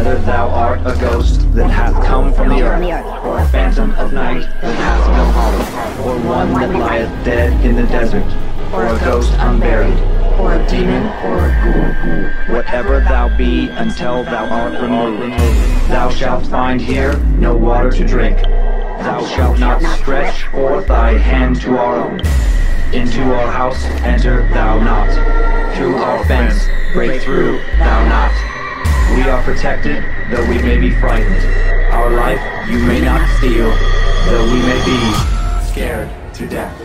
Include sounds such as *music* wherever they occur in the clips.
Whether thou art a ghost that hath come from the earth, or a phantom of night that hath no home, or one that lieth dead in the desert, or a ghost unburied, or a demon, or a ghoul, whatever thou be until thou art removed, thou shalt find here no water to drink. Thou shalt not stretch forth thy hand to our own. Into our house enter thou not. Through our fence break through thou not. We are protected, though we may be frightened. Our life you may not steal, though we may be scared to death.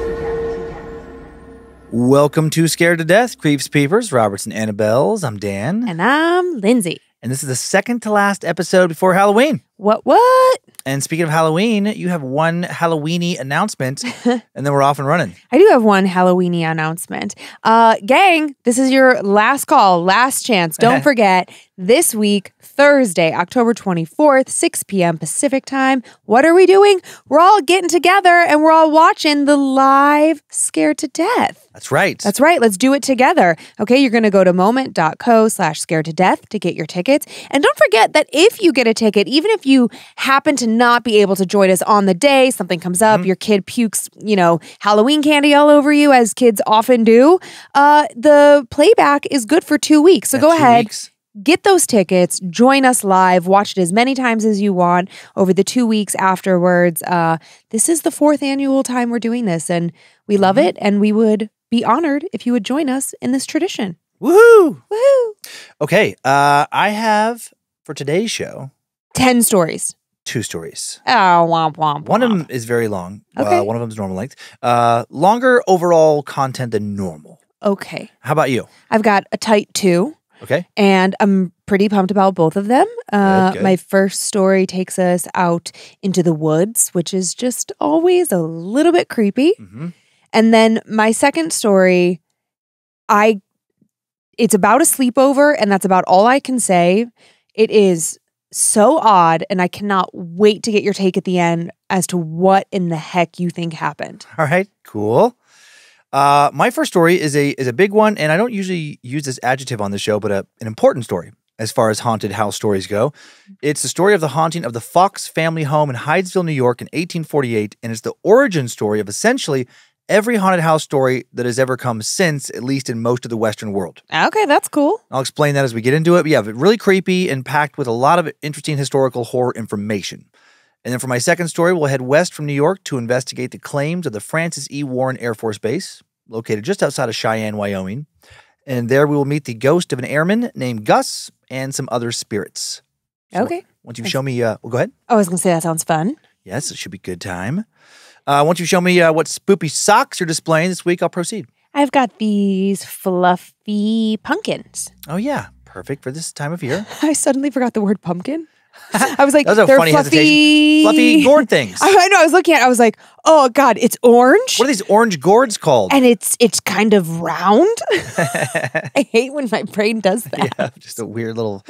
Welcome to Scared to Death, Creeps Peepers, Roberts and Annabelles. I'm Dan, And I'm Lynze. and this is the second to last episode before Halloween. What, what? And speaking of Halloween, you have one Halloweeny announcement, *laughs* and then we're off and running. I do have one Halloweeny announcement. Uh, gang, this is your last call, last chance. Don't *laughs* forget, this week, Thursday, October 24th, 6 p.m. Pacific time. What are we doing? We're all getting together and we're all watching the live Scared to Death. That's right. That's right. Let's do it together. Okay, you're going to go to moment.co slash scared to death to get your tickets. And don't forget that if you get a ticket, even if you happen to not be able to join us on the day, something comes up, Mm-hmm. your kid pukes, you know, Halloween candy all over you, as kids often do, uh, the playback is good for two weeks. So go ahead. weeks. Get those tickets, join us live, watch it as many times as you want over the two weeks afterwards. Uh, this is the fourth annual time we're doing this, and we love Mm-hmm. it. And we would be honored if you would join us in this tradition. Woohoo! Woohoo! Okay, uh, I have for today's show 10 stories. two stories. Oh, womp, womp, One of them is very long. Okay. Uh, one of them is normal length. Uh, longer overall content than normal. Okay. How about you? I've got a tight two, Okay. and I'm pretty pumped about both of them. Uh, good. My first story takes us out into the woods, which is just always a little bit creepy. hmm And then my second story, I it's about a sleepover and that's about all I can say. It is so odd and I cannot wait to get your take at the end as to what in the heck you think happened. *laughs* All right, cool. Uh, my first story is a is a big one, and I don't usually use this adjective on the show, but a, an important story as far as haunted house stories go. It's the story of the haunting of the Fox family home in Hydesville, New York, in 1848, and it's the origin story of essentially every haunted house story that has ever come since, at least in most of the Western world. Okay, that's cool. I'll explain that as we get into it. But yeah, but really creepy and packed with a lot of interesting historical horror information. And then for my second story, we'll head west from New York to investigate the claims of the Francis E. Warren Air Force Base, located just outside of Cheyenne, Wyoming. And there we will meet the ghost of an airman named Gus and some other spirits. So Okay. Once you show me, uh, well, go ahead. I was going to say that sounds fun. Yes, it should be good time. Uh, once you show me uh, what spoopy socks you're displaying this week, I'll proceed. I've got these fluffy pumpkins. Oh, yeah. Perfect for this time of year. *laughs* I suddenly forgot the word pumpkin. *laughs* I was like, was they're funny fluffy. Fluffy gourd things. I, *laughs* I know. I was looking at. it, I was like, oh god, it's orange. What are these orange gourds called? and it's it's kind of round. I hate when my brain does that. yeah, just a weird little *sighs*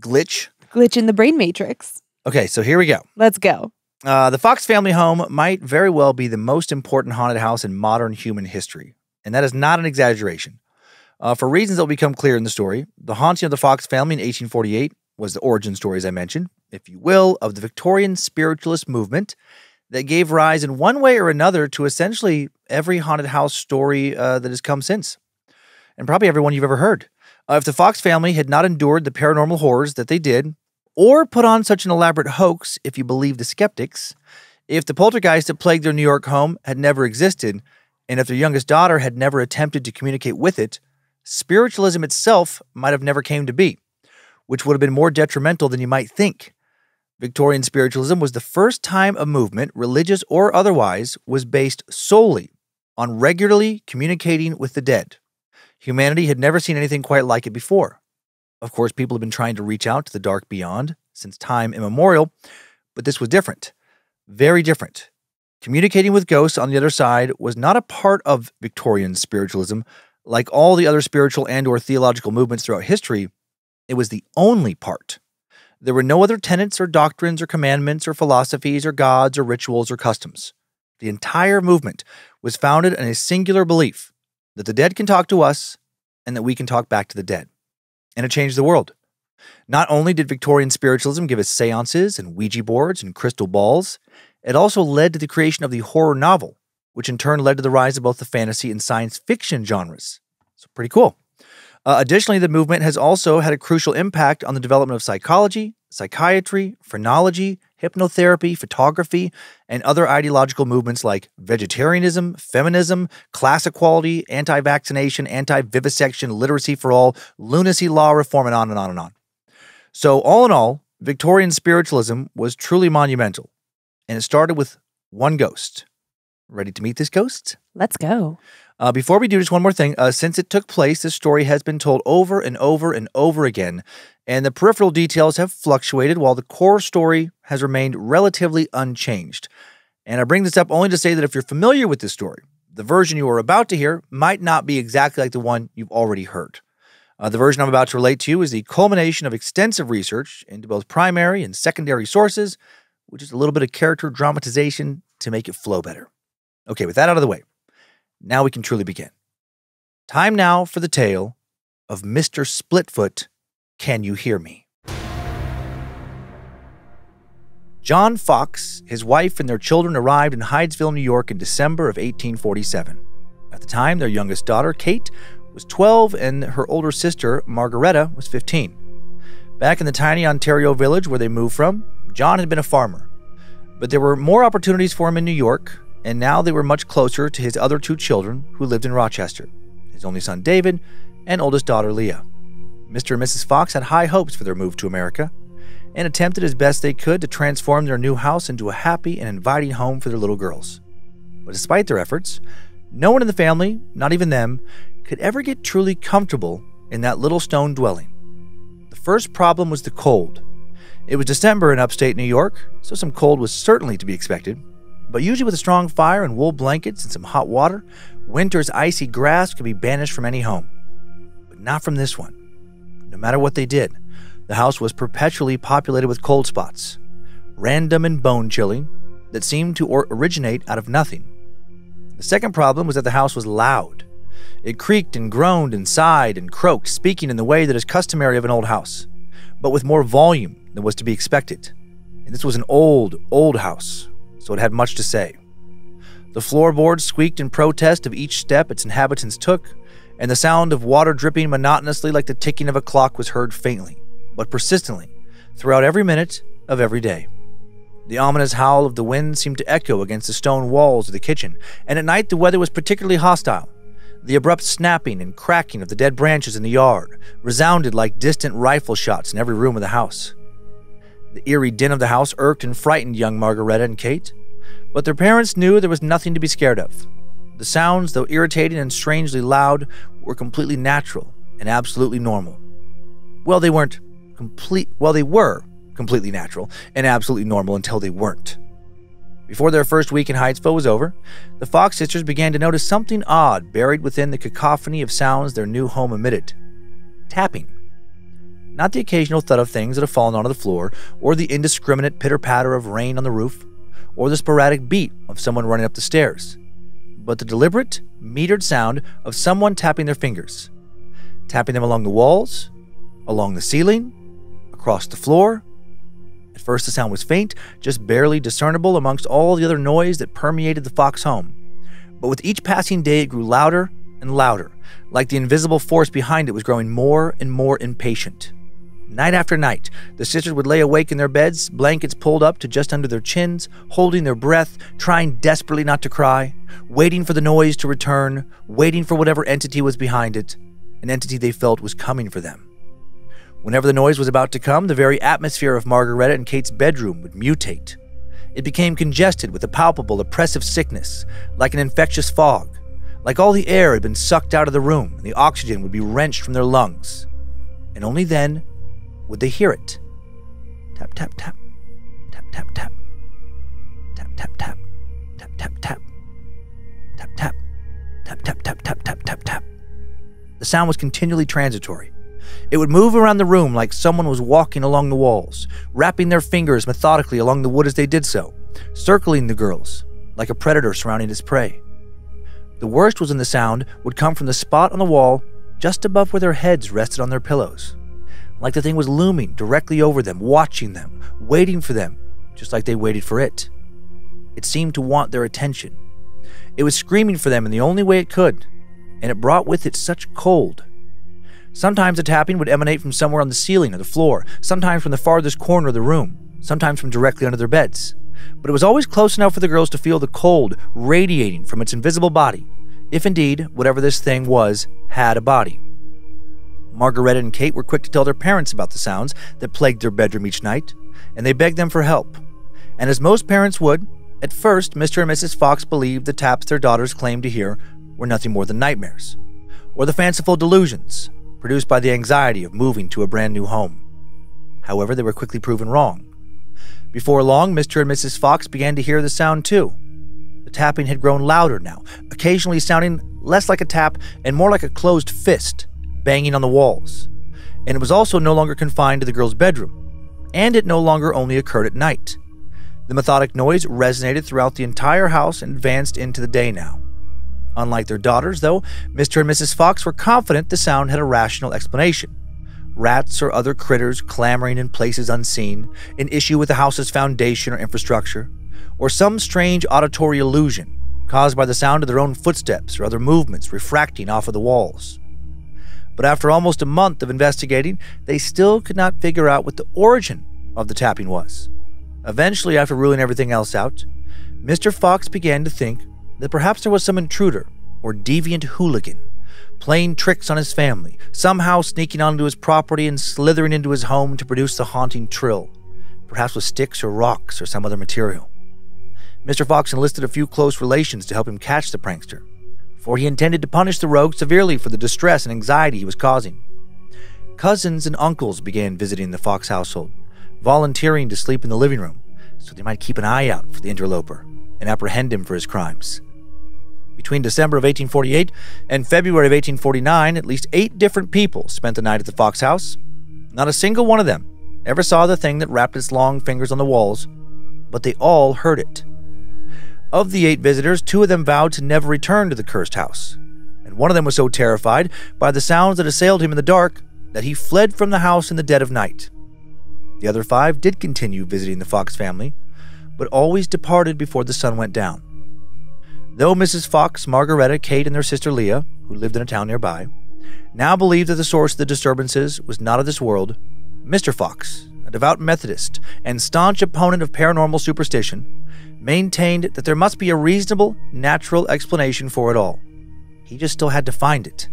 glitch. Glitch in the brain matrix. Okay, so here we go. Let's go. Uh, the Fox family home might very well be the most important haunted house in modern human history, and that is not an exaggeration. Uh, for reasons that will become clear in the story, the haunting of the Fox family in 1848 was the origin story, as I mentioned, if you will, of the Victorian spiritualist movement that gave rise in one way or another to essentially every haunted house story uh, that has come since, and probably everyone you've ever heard. Uh, if the Fox family had not endured the paranormal horrors that they did, or put on such an elaborate hoax, if you believe the skeptics, if the poltergeist that plagued their New York home had never existed, and if their youngest daughter had never attempted to communicate with it, spiritualism itself might have never came to be, which would have been more detrimental than you might think. Victorian spiritualism was the first time a movement, religious or otherwise, was based solely on regularly communicating with the dead. Humanity had never seen anything quite like it before. Of course, people have been trying to reach out to the dark beyond since time immemorial, but this was different. Very different. Communicating with ghosts on the other side was not a part of Victorian spiritualism like all the other spiritual and or theological movements throughout history. It was the only part. There were no other tenets or doctrines or commandments or philosophies or gods or rituals or customs. The entire movement was founded on a singular belief that the dead can talk to us and that we can talk back to the dead. And it changed the world. Not only did Victorian spiritualism give us seances and Ouija boards and crystal balls, it also led to the creation of the horror novel, which in turn led to the rise of both the fantasy and science fiction genres. So, pretty cool. Uh, additionally, the movement has also had a crucial impact on the development of psychology, psychiatry, phrenology, hypnotherapy, photography, and other ideological movements like vegetarianism, feminism, class equality, anti vaccination, anti vivisection, literacy for all, lunacy law reform, and on and on and on. So, all in all, Victorian spiritualism was truly monumental, and it started with one ghost. Ready to meet this ghost? Let's go. Uh, before we do, just one more thing. Uh, since it took place, this story has been told over and over and over again, and the peripheral details have fluctuated while the core story has remained relatively unchanged. And I bring this up only to say that if you're familiar with this story, the version you are about to hear might not be exactly like the one you've already heard. Uh, the version I'm about to relate to you is the culmination of extensive research into both primary and secondary sources, which is a little bit of character dramatization to make it flow better. Okay, with that out of the way, now we can truly begin. Time now for the tale of Mr. Splitfoot. Can you hear me? John Fox, his wife, and their children arrived in Hydesville, New York in December of 1847. At the time, their youngest daughter, Kate, was 12 and her older sister, Margaretta, was 15. Back in the tiny Ontario village where they moved from, John had been a farmer. But there were more opportunities for him in New York, and now they were much closer to his other two children who lived in Rochester his only son David and oldest daughter Leah. Mr. and Mrs. Fox had high hopes for their move to America and attempted as best they could to transform their new house into a happy and inviting home for their little girls. But despite their efforts, no one in the family, not even them, could ever get truly comfortable in that little stone dwelling. The first problem was the cold. It was December in upstate New York, so some cold was certainly to be expected. But usually, with a strong fire and wool blankets and some hot water, winter's icy grasp could be banished from any home. But not from this one. No matter what they did, the house was perpetually populated with cold spots, random and bone chilling, that seemed to or- originate out of nothing. The second problem was that the house was loud. It creaked and groaned and sighed and croaked, speaking in the way that is customary of an old house, but with more volume than was to be expected. And this was an old, old house, so it had much to say. The floorboards squeaked in protest of each step its inhabitants took, and the sound of water dripping monotonously like the ticking of a clock was heard faintly, but persistently, throughout every minute of every day. The ominous howl of the wind seemed to echo against the stone walls of the kitchen, and at night the weather was particularly hostile. The abrupt snapping and cracking of the dead branches in the yard resounded like distant rifle shots in every room of the house. The eerie din of the house irked and frightened young Margaretta and Kate, but their parents knew there was nothing to be scared of. The sounds, though irritating and strangely loud, were completely natural and absolutely normal. Well, they weren't complete, well, they were completely natural and absolutely normal until they weren't. Before their first week in Hydesville was over, the Fox sisters began to notice something odd buried within the cacophony of sounds their new home emitted tapping. Not the occasional thud of things that have fallen onto the floor, or the indiscriminate pitter patter of rain on the roof, or the sporadic beat of someone running up the stairs, but the deliberate, metered sound of someone tapping their fingers, tapping them along the walls, along the ceiling, across the floor. At first, the sound was faint, just barely discernible amongst all the other noise that permeated the Fox home. But with each passing day, it grew louder and louder, like the invisible force behind it was growing more and more impatient. Night after night, the sisters would lay awake in their beds, blankets pulled up to just under their chins, holding their breath, trying desperately not to cry, waiting for the noise to return, waiting for whatever entity was behind it, an entity they felt was coming for them. Whenever the noise was about to come, the very atmosphere of Margaretta and Kate's bedroom would mutate. It became congested with a palpable, oppressive sickness, like an infectious fog, like all the air had been sucked out of the room and the oxygen would be wrenched from their lungs. And only then would they hear it? Tap, tap, tap. Tap, tap, tap. Tap, tap, tap. Tap, tap, tap. Tap, tap. Tap, tap, tap, tap, tap, tap, tap. The sound was continually transitory. It would move around the room like someone was walking along the walls, wrapping their fingers methodically along the wood as they did so, circling the girls like a predator surrounding his prey. The worst was when the sound would come from the spot on the wall just above where their heads rested on their pillows like the thing was looming directly over them, watching them, waiting for them, just like they waited for it. It seemed to want their attention. It was screaming for them in the only way it could, and it brought with it such cold. Sometimes the tapping would emanate from somewhere on the ceiling or the floor, sometimes from the farthest corner of the room, sometimes from directly under their beds. But it was always close enough for the girls to feel the cold radiating from its invisible body, if indeed whatever this thing was had a body. Margaretta and Kate were quick to tell their parents about the sounds that plagued their bedroom each night, and they begged them for help. And as most parents would, at first Mr. and Mrs. Fox believed the taps their daughters claimed to hear were nothing more than nightmares, or the fanciful delusions produced by the anxiety of moving to a brand new home. However, they were quickly proven wrong. Before long, Mr. and Mrs. Fox began to hear the sound too. The tapping had grown louder now, occasionally sounding less like a tap and more like a closed fist banging on the walls. And it was also no longer confined to the girl's bedroom, and it no longer only occurred at night. The methodic noise resonated throughout the entire house and advanced into the day now. Unlike their daughters, though, Mr. and Mrs. Fox were confident the sound had a rational explanation. Rats or other critters clamoring in places unseen, an issue with the house's foundation or infrastructure, or some strange auditory illusion caused by the sound of their own footsteps or other movements refracting off of the walls. But after almost a month of investigating, they still could not figure out what the origin of the tapping was. Eventually, after ruling everything else out, Mr. Fox began to think that perhaps there was some intruder or deviant hooligan playing tricks on his family, somehow sneaking onto his property and slithering into his home to produce the haunting trill, perhaps with sticks or rocks or some other material. Mr. Fox enlisted a few close relations to help him catch the prankster, for he intended to punish the rogue severely for the distress and anxiety he was causing. Cousins and uncles began visiting the Fox household, volunteering to sleep in the living room so they might keep an eye out for the interloper and apprehend him for his crimes. Between December of 1848 and February of 1849, at least eight different people spent the night at the Fox house. Not a single one of them ever saw the thing that wrapped its long fingers on the walls, but they all heard it. Of the eight visitors, two of them vowed to never return to the cursed house, and one of them was so terrified by the sounds that assailed him in the dark that he fled from the house in the dead of night. The other five did continue visiting the Fox family, but always departed before the sun went down. Though Mrs. Fox, Margaretta, Kate, and their sister Leah, who lived in a town nearby, now believed that the source of the disturbances was not of this world, Mr. Fox, a devout Methodist and staunch opponent of paranormal superstition, maintained that there must be a reasonable, natural explanation for it all. He just still had to find it.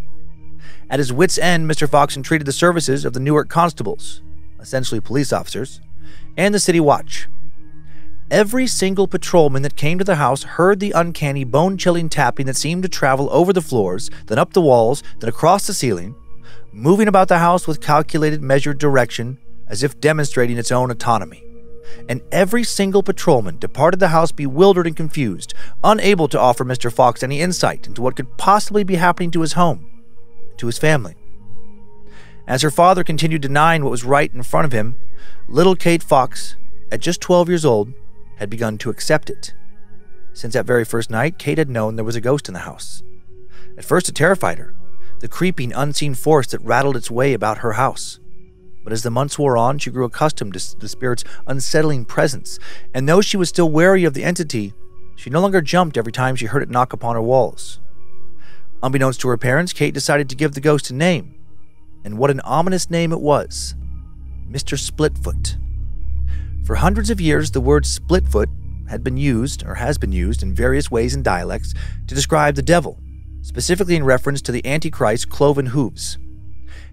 At his wits' end, Mr. Fox entreated the services of the Newark constables, essentially police officers, and the city watch, Every single patrolman that came to the house heard the uncanny, bone chilling tapping that seemed to travel over the floors, then up the walls, then across the ceiling, moving about the house with calculated, measured direction, as if demonstrating its own autonomy. And every single patrolman departed the house bewildered and confused, unable to offer Mr. Fox any insight into what could possibly be happening to his home, to his family. As her father continued denying what was right in front of him, little Kate Fox, at just 12 years old, had begun to accept it. Since that very first night, Kate had known there was a ghost in the house. At first, it terrified her, the creeping, unseen force that rattled its way about her house. But as the months wore on, she grew accustomed to the spirit's unsettling presence, and though she was still wary of the entity, she no longer jumped every time she heard it knock upon her walls. Unbeknownst to her parents, Kate decided to give the ghost a name. And what an ominous name it was Mr. Splitfoot. For hundreds of years, the word splitfoot had been used, or has been used, in various ways and dialects to describe the devil, specifically in reference to the Antichrist's cloven hooves.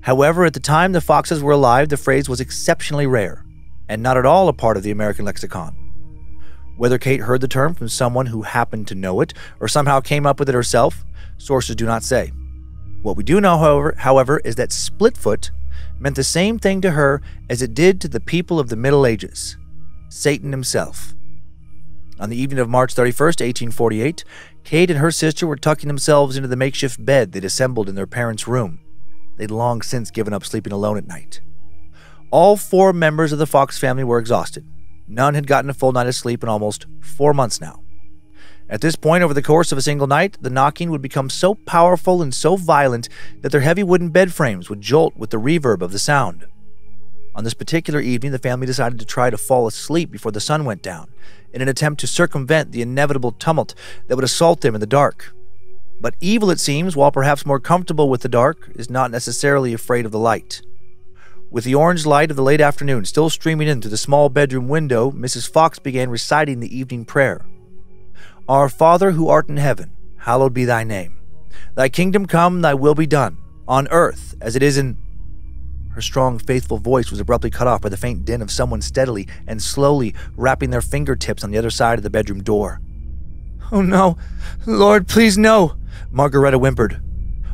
However, at the time the foxes were alive, the phrase was exceptionally rare, and not at all a part of the American lexicon. Whether Kate heard the term from someone who happened to know it, or somehow came up with it herself, sources do not say. What we do know, however, however is that splitfoot meant the same thing to her as it did to the people of the Middle Ages. Satan himself. On the evening of March 31st, 1848, Kate and her sister were tucking themselves into the makeshift bed they'd assembled in their parents' room. They'd long since given up sleeping alone at night. All four members of the Fox family were exhausted. None had gotten a full night of sleep in almost four months now. At this point, over the course of a single night, the knocking would become so powerful and so violent that their heavy wooden bed frames would jolt with the reverb of the sound. On this particular evening, the family decided to try to fall asleep before the sun went down in an attempt to circumvent the inevitable tumult that would assault them in the dark. But evil, it seems, while perhaps more comfortable with the dark, is not necessarily afraid of the light. With the orange light of the late afternoon still streaming in through the small bedroom window, Mrs. Fox began reciting the evening prayer Our Father who art in heaven, hallowed be thy name. Thy kingdom come, thy will be done, on earth as it is in her strong, faithful voice was abruptly cut off by the faint din of someone steadily and slowly rapping their fingertips on the other side of the bedroom door. Oh no! Lord, please no! Margaretta whimpered.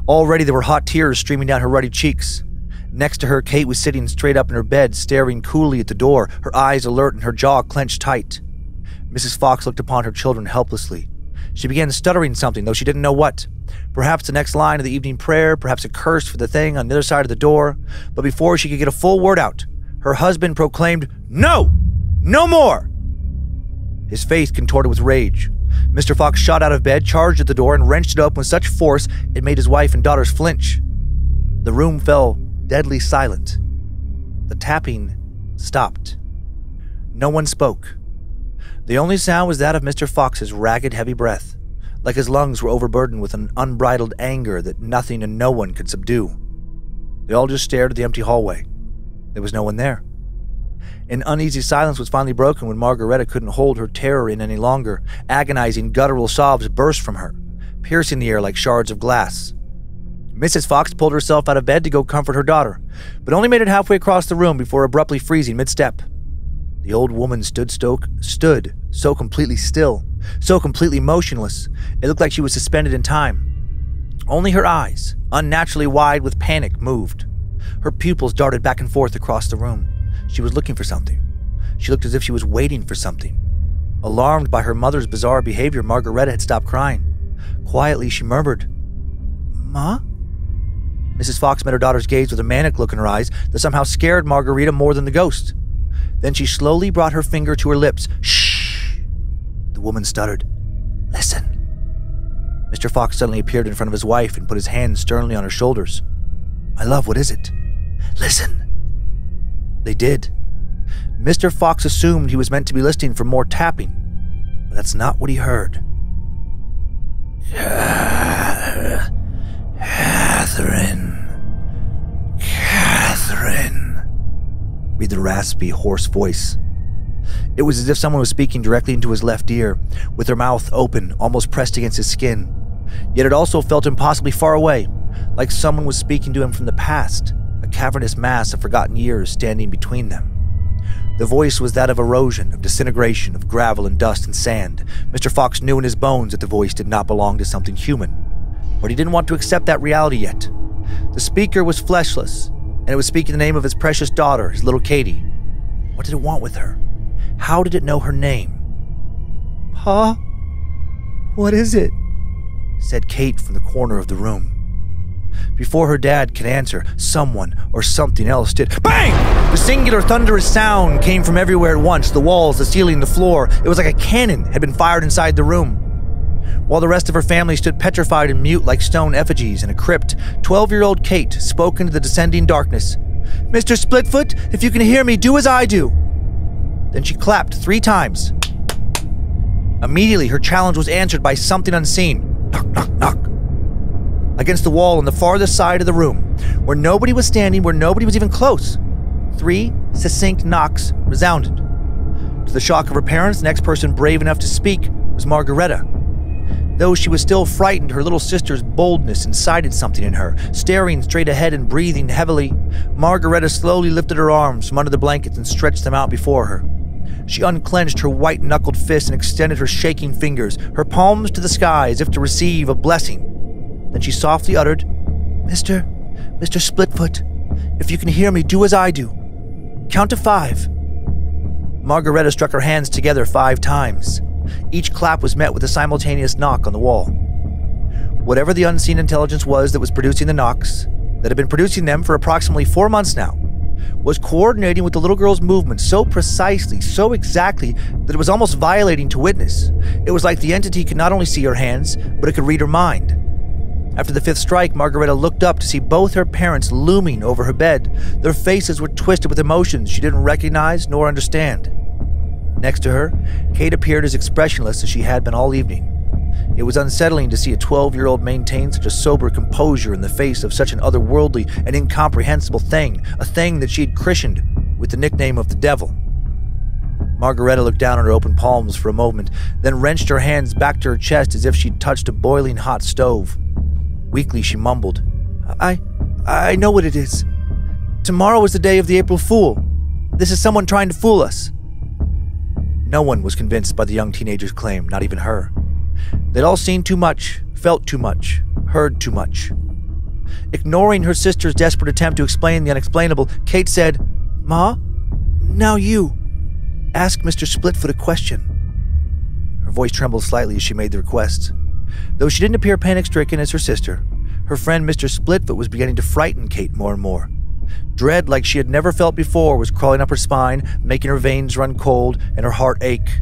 Already there were hot tears streaming down her ruddy cheeks. Next to her, Kate was sitting straight up in her bed, staring coolly at the door, her eyes alert and her jaw clenched tight. Mrs. Fox looked upon her children helplessly. She began stuttering something, though she didn't know what. Perhaps the next line of the evening prayer, perhaps a curse for the thing on the other side of the door. But before she could get a full word out, her husband proclaimed, No! No more! His face contorted with rage. Mr. Fox shot out of bed, charged at the door, and wrenched it open with such force it made his wife and daughters flinch. The room fell deadly silent. The tapping stopped. No one spoke. The only sound was that of Mr. Fox's ragged, heavy breath like his lungs were overburdened with an unbridled anger that nothing and no one could subdue. They all just stared at the empty hallway. There was no one there. An uneasy silence was finally broken when Margaretta couldn't hold her terror in any longer. Agonizing, guttural sobs burst from her, piercing the air like shards of glass. Mrs. Fox pulled herself out of bed to go comfort her daughter, but only made it halfway across the room before abruptly freezing mid step. The old woman stood, stoke, stood so completely still so completely motionless, it looked like she was suspended in time. Only her eyes, unnaturally wide with panic, moved. Her pupils darted back and forth across the room. She was looking for something. She looked as if she was waiting for something. Alarmed by her mother's bizarre behavior, Margaretta had stopped crying. Quietly, she murmured, Ma? Mrs. Fox met her daughter's gaze with a manic look in her eyes that somehow scared Margaretta more than the ghost. Then she slowly brought her finger to her lips. Shh! The woman stuttered. Listen. Mr. Fox suddenly appeared in front of his wife and put his hand sternly on her shoulders. My love, what is it? Listen. They did. Mr. Fox assumed he was meant to be listening for more tapping, but that's not what he heard. Catherine. Catherine. Read the raspy, hoarse voice. It was as if someone was speaking directly into his left ear, with their mouth open, almost pressed against his skin. Yet it also felt impossibly far away, like someone was speaking to him from the past, cavernous mass of forgotten years standing between them. The voice was that of erosion, of disintegration, of gravel and dust and sand. Mr. Fox knew in his bones that the voice did not belong to something human, but he didn't want to accept that reality yet. The speaker was fleshless, and it was speaking the name of his precious daughter, his little Katie. What did it want with her? How did it know her name? Pa? What is it? said Kate from the corner of the room. Before her dad could answer, someone or something else did. Bang! The singular thunderous sound came from everywhere at once the walls, the ceiling, the floor. It was like a cannon had been fired inside the room. While the rest of her family stood petrified and mute like stone effigies in a crypt, 12 year old Kate spoke into the descending darkness Mr. Splitfoot, if you can hear me, do as I do. Then she clapped three times. Immediately, her challenge was answered by something unseen. Knock, knock, knock. Against the wall on the farthest side of the room, where nobody was standing, where nobody was even close. Three succinct knocks resounded. To the shock of her parents, the next person brave enough to speak was Margaretta. Though she was still frightened, her little sister's boldness incited something in her. Staring straight ahead and breathing heavily, Margaretta slowly lifted her arms from under the blankets and stretched them out before her. She unclenched her white knuckled fists and extended her shaking fingers, her palms to the sky as if to receive a blessing. Then she softly uttered, Mr. Mr. Splitfoot, if you can hear me, do as I do. Count to five. Margaretta struck her hands together five times. Each clap was met with a simultaneous knock on the wall. Whatever the unseen intelligence was that was producing the knocks, that had been producing them for approximately four months now, was coordinating with the little girl's movements so precisely, so exactly, that it was almost violating to witness. It was like the entity could not only see her hands, but it could read her mind. After the fifth strike, Margaretta looked up to see both her parents looming over her bed. Their faces were twisted with emotions she didn't recognize nor understand. Next to her, Kate appeared as expressionless as she had been all evening. It was unsettling to see a 12 year old maintain such a sober composure in the face of such an otherworldly and incomprehensible thing, a thing that she had christened with the nickname of the devil. Margaretta looked down at her open palms for a moment, then wrenched her hands back to her chest as if she'd touched a boiling hot stove. Weakly, she mumbled, I. I know what it is. Tomorrow is the day of the April Fool. This is someone trying to fool us. No one was convinced by the young teenager's claim, not even her. They'd all seen too much, felt too much, heard too much. Ignoring her sister's desperate attempt to explain the unexplainable, Kate said, Ma, now you. Ask Mr. Splitfoot a question. Her voice trembled slightly as she made the request. Though she didn't appear panic stricken as her sister, her friend Mr. Splitfoot was beginning to frighten Kate more and more. Dread like she had never felt before was crawling up her spine, making her veins run cold and her heart ache.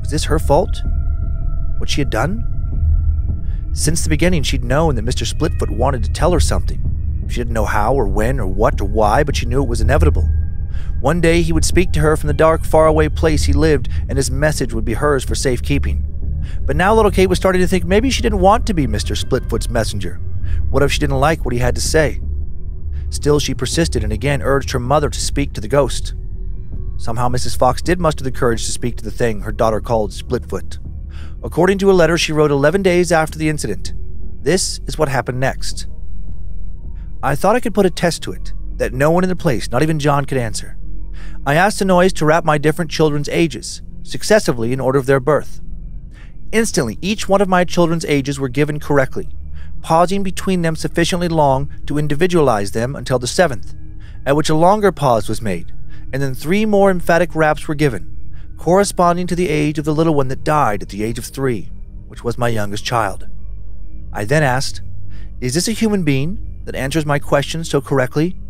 Was this her fault? What she had done? Since the beginning, she'd known that Mr. Splitfoot wanted to tell her something. She didn't know how or when or what or why, but she knew it was inevitable. One day he would speak to her from the dark, faraway place he lived, and his message would be hers for safekeeping. But now little Kate was starting to think maybe she didn't want to be Mr. Splitfoot's messenger. What if she didn't like what he had to say? Still, she persisted and again urged her mother to speak to the ghost. Somehow, Mrs. Fox did muster the courage to speak to the thing her daughter called Splitfoot. According to a letter she wrote 11 days after the incident, this is what happened next. I thought I could put a test to it that no one in the place, not even John, could answer. I asked the noise to rap my different children's ages, successively in order of their birth. Instantly, each one of my children's ages were given correctly, pausing between them sufficiently long to individualize them until the seventh, at which a longer pause was made, and then three more emphatic raps were given, corresponding to the age of the little one that died at the age of three, which was my youngest child. I then asked, Is this a human being that answers my questions so correctly?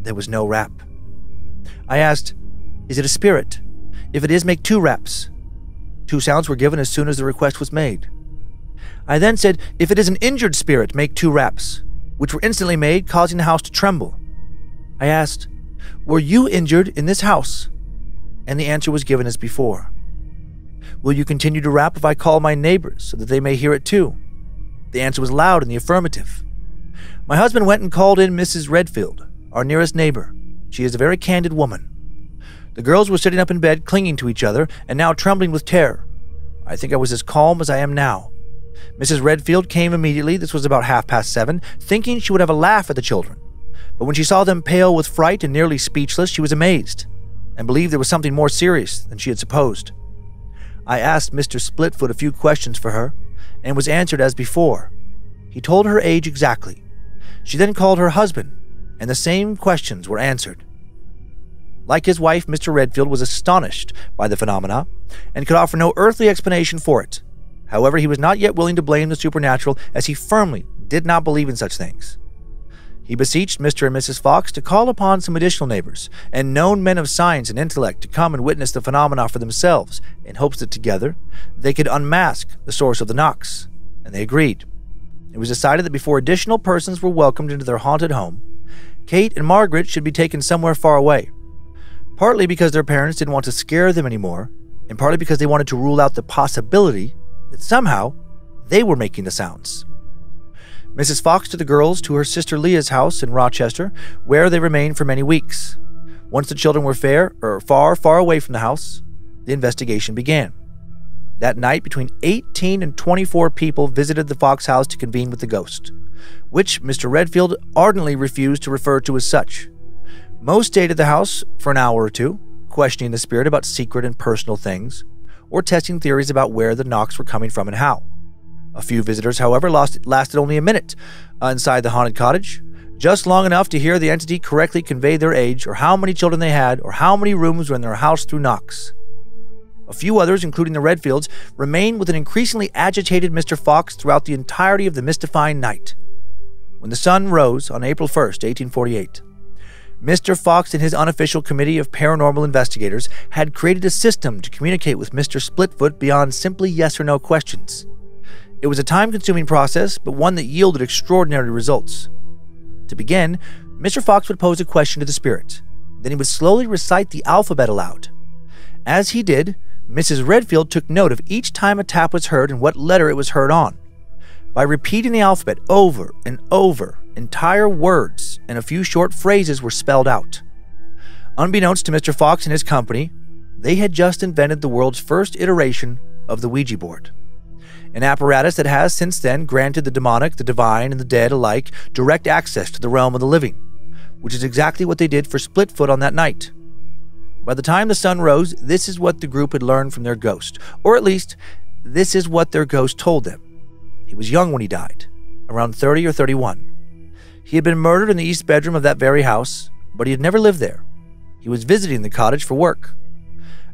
There was no rap. I asked, Is it a spirit? If it is, make two raps. Two sounds were given as soon as the request was made. I then said, If it is an injured spirit, make two raps, which were instantly made, causing the house to tremble. I asked, Were you injured in this house? And the answer was given as before. Will you continue to rap if I call my neighbors so that they may hear it too? The answer was loud in the affirmative. My husband went and called in Mrs. Redfield, our nearest neighbor. She is a very candid woman. The girls were sitting up in bed, clinging to each other, and now trembling with terror. I think I was as calm as I am now. Mrs. Redfield came immediately, this was about half past seven, thinking she would have a laugh at the children. But when she saw them pale with fright and nearly speechless, she was amazed, and believed there was something more serious than she had supposed. I asked Mr. Splitfoot a few questions for her, and was answered as before. He told her age exactly. She then called her husband, and the same questions were answered. Like his wife, Mr. Redfield was astonished by the phenomena and could offer no earthly explanation for it. However, he was not yet willing to blame the supernatural, as he firmly did not believe in such things. He beseeched Mr. and Mrs. Fox to call upon some additional neighbors and known men of science and intellect to come and witness the phenomena for themselves, in hopes that together they could unmask the source of the knocks, and they agreed. It was decided that before additional persons were welcomed into their haunted home, Kate and Margaret should be taken somewhere far away, partly because their parents didn't want to scare them anymore, and partly because they wanted to rule out the possibility that somehow they were making the sounds. Mrs. Fox took the girls to her sister Leah's house in Rochester, where they remained for many weeks. Once the children were fair, or far, far away from the house, the investigation began. That night, between 18 and 24 people visited the Fox house to convene with the ghost, which Mr. Redfield ardently refused to refer to as such. Most stayed at the house for an hour or two, questioning the spirit about secret and personal things, or testing theories about where the knocks were coming from and how. A few visitors, however, lost, lasted only a minute inside the haunted cottage, just long enough to hear the entity correctly convey their age, or how many children they had, or how many rooms were in their house through knocks. A few others, including the Redfields, remained with an increasingly agitated Mr. Fox throughout the entirety of the mystifying night. When the sun rose on April 1st, 1848, Mr. Fox and his unofficial committee of paranormal investigators had created a system to communicate with Mr. Splitfoot beyond simply yes or no questions. It was a time consuming process, but one that yielded extraordinary results. To begin, Mr. Fox would pose a question to the spirit. Then he would slowly recite the alphabet aloud. As he did, Mrs. Redfield took note of each time a tap was heard and what letter it was heard on. By repeating the alphabet over and over, entire words and a few short phrases were spelled out. Unbeknownst to Mr. Fox and his company, they had just invented the world's first iteration of the Ouija board. An apparatus that has since then granted the demonic, the divine, and the dead alike direct access to the realm of the living, which is exactly what they did for Splitfoot on that night. By the time the sun rose, this is what the group had learned from their ghost, or at least, this is what their ghost told them. He was young when he died, around 30 or 31. He had been murdered in the east bedroom of that very house, but he had never lived there. He was visiting the cottage for work.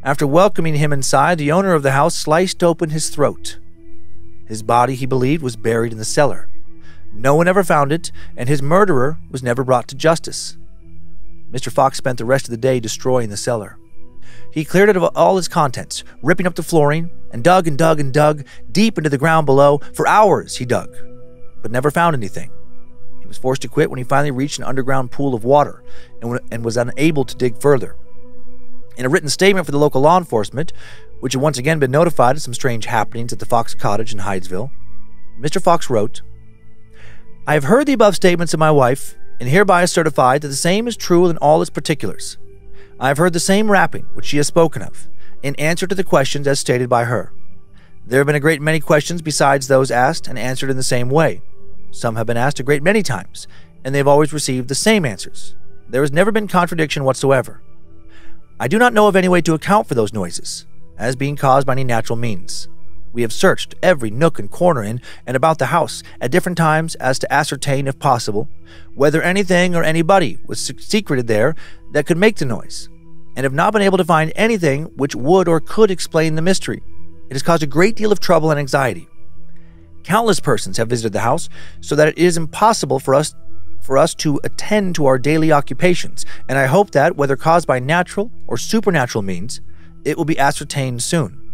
After welcoming him inside, the owner of the house sliced open his throat. His body, he believed, was buried in the cellar. No one ever found it, and his murderer was never brought to justice. Mr. Fox spent the rest of the day destroying the cellar. He cleared it of all its contents, ripping up the flooring, and dug and dug and dug deep into the ground below. For hours he dug, but never found anything. He was forced to quit when he finally reached an underground pool of water and, and was unable to dig further. In a written statement for the local law enforcement, which had once again been notified of some strange happenings at the Fox cottage in Hydesville, Mr. Fox wrote, I have heard the above statements of my wife, and hereby certify that the same is true in all its particulars. I have heard the same rapping which she has spoken of, in answer to the questions as stated by her. There have been a great many questions besides those asked and answered in the same way. Some have been asked a great many times, and they have always received the same answers. There has never been contradiction whatsoever. I do not know of any way to account for those noises, as being caused by any natural means. We have searched every nook and corner in and about the house at different times as to ascertain, if possible, whether anything or anybody was secreted there that could make the noise, and have not been able to find anything which would or could explain the mystery. It has caused a great deal of trouble and anxiety. Countless persons have visited the house, so that it is impossible for us for us to attend to our daily occupations, and I hope that, whether caused by natural or supernatural means, it will be ascertained soon.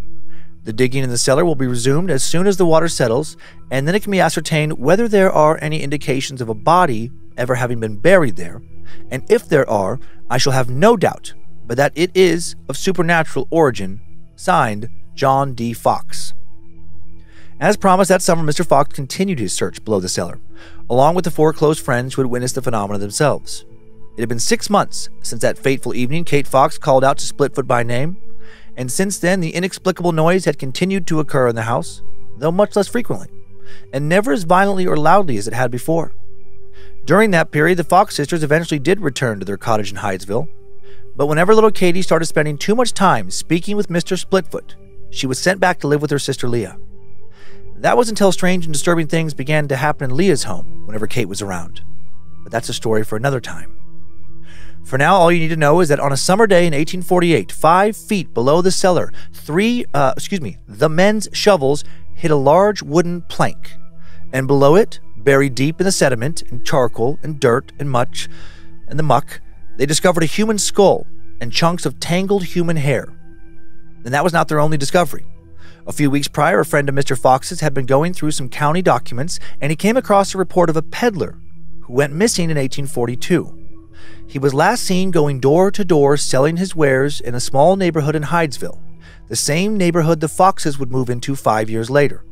The digging in the cellar will be resumed as soon as the water settles, and then it can be ascertained whether there are any indications of a body ever having been buried there, and if there are, I shall have no doubt but that it is of supernatural origin. Signed, John D. Fox. As promised that summer, Mr. Fox continued his search below the cellar, along with the four close friends who had witnessed the phenomena themselves. It had been six months since that fateful evening Kate Fox called out to Splitfoot by name, and since then the inexplicable noise had continued to occur in the house, though much less frequently, and never as violently or loudly as it had before. During that period, the Fox sisters eventually did return to their cottage in Hydesville, but whenever little Katie started spending too much time speaking with Mr. Splitfoot, she was sent back to live with her sister Leah. That was until strange and disturbing things began to happen in Leah's home whenever Kate was around. But that's a story for another time. For now, all you need to know is that on a summer day in 1848, five feet below the cellar, three, uh, excuse me, the men's shovels hit a large wooden plank, and below it, buried deep in the sediment and charcoal and dirt and much and the muck, they discovered a human skull and chunks of tangled human hair. And that was not their only discovery. A few weeks prior, a friend of Mr. Fox's had been going through some county documents and he came across a report of a peddler who went missing in 1842. He was last seen going door to door selling his wares in a small neighborhood in Hydesville, the same neighborhood the Foxes would move into five years later.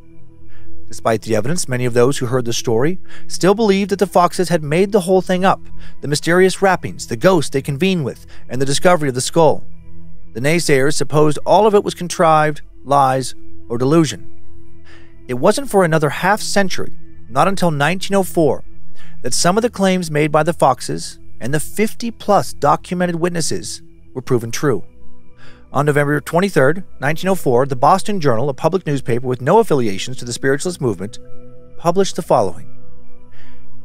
Despite the evidence, many of those who heard the story still believed that the Foxes had made the whole thing up the mysterious rappings, the ghost they convened with, and the discovery of the skull. The naysayers supposed all of it was contrived, lies, or delusion. It wasn't for another half century, not until 1904, that some of the claims made by the Foxes and the 50 plus documented witnesses were proven true. On November 23, 1904, the Boston Journal, a public newspaper with no affiliations to the spiritualist movement, published the following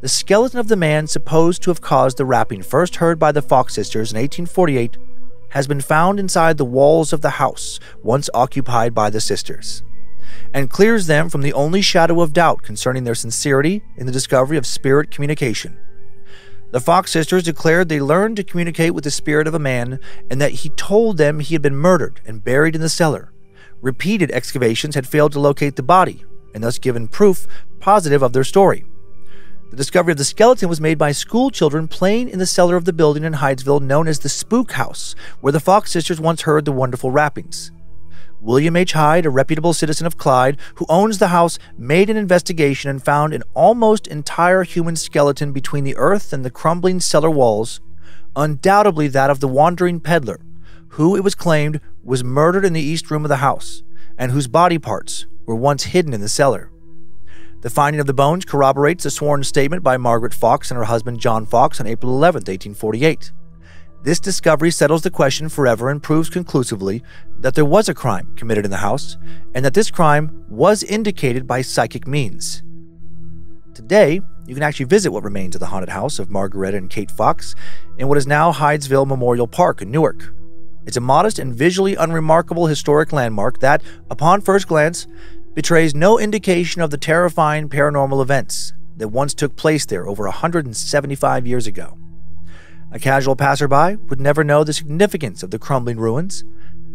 The skeleton of the man supposed to have caused the rapping first heard by the Fox sisters in 1848 has been found inside the walls of the house once occupied by the sisters, and clears them from the only shadow of doubt concerning their sincerity in the discovery of spirit communication. The Fox sisters declared they learned to communicate with the spirit of a man and that he told them he had been murdered and buried in the cellar. Repeated excavations had failed to locate the body, and thus given proof positive of their story. The discovery of the skeleton was made by school children playing in the cellar of the building in Hydesville known as the Spook House, where the Fox sisters once heard the wonderful rappings. William H. Hyde, a reputable citizen of Clyde who owns the house, made an investigation and found an almost entire human skeleton between the earth and the crumbling cellar walls, undoubtedly that of the wandering peddler, who it was claimed was murdered in the east room of the house, and whose body parts were once hidden in the cellar. The finding of the bones corroborates a sworn statement by Margaret Fox and her husband John Fox on April 11, 1848. This discovery settles the question forever and proves conclusively that there was a crime committed in the house and that this crime was indicated by psychic means. Today, you can actually visit what remains of the haunted house of Margaretta and Kate Fox in what is now Hydesville Memorial Park in Newark. It's a modest and visually unremarkable historic landmark that, upon first glance, betrays no indication of the terrifying paranormal events that once took place there over 175 years ago. A casual passerby would never know the significance of the crumbling ruins,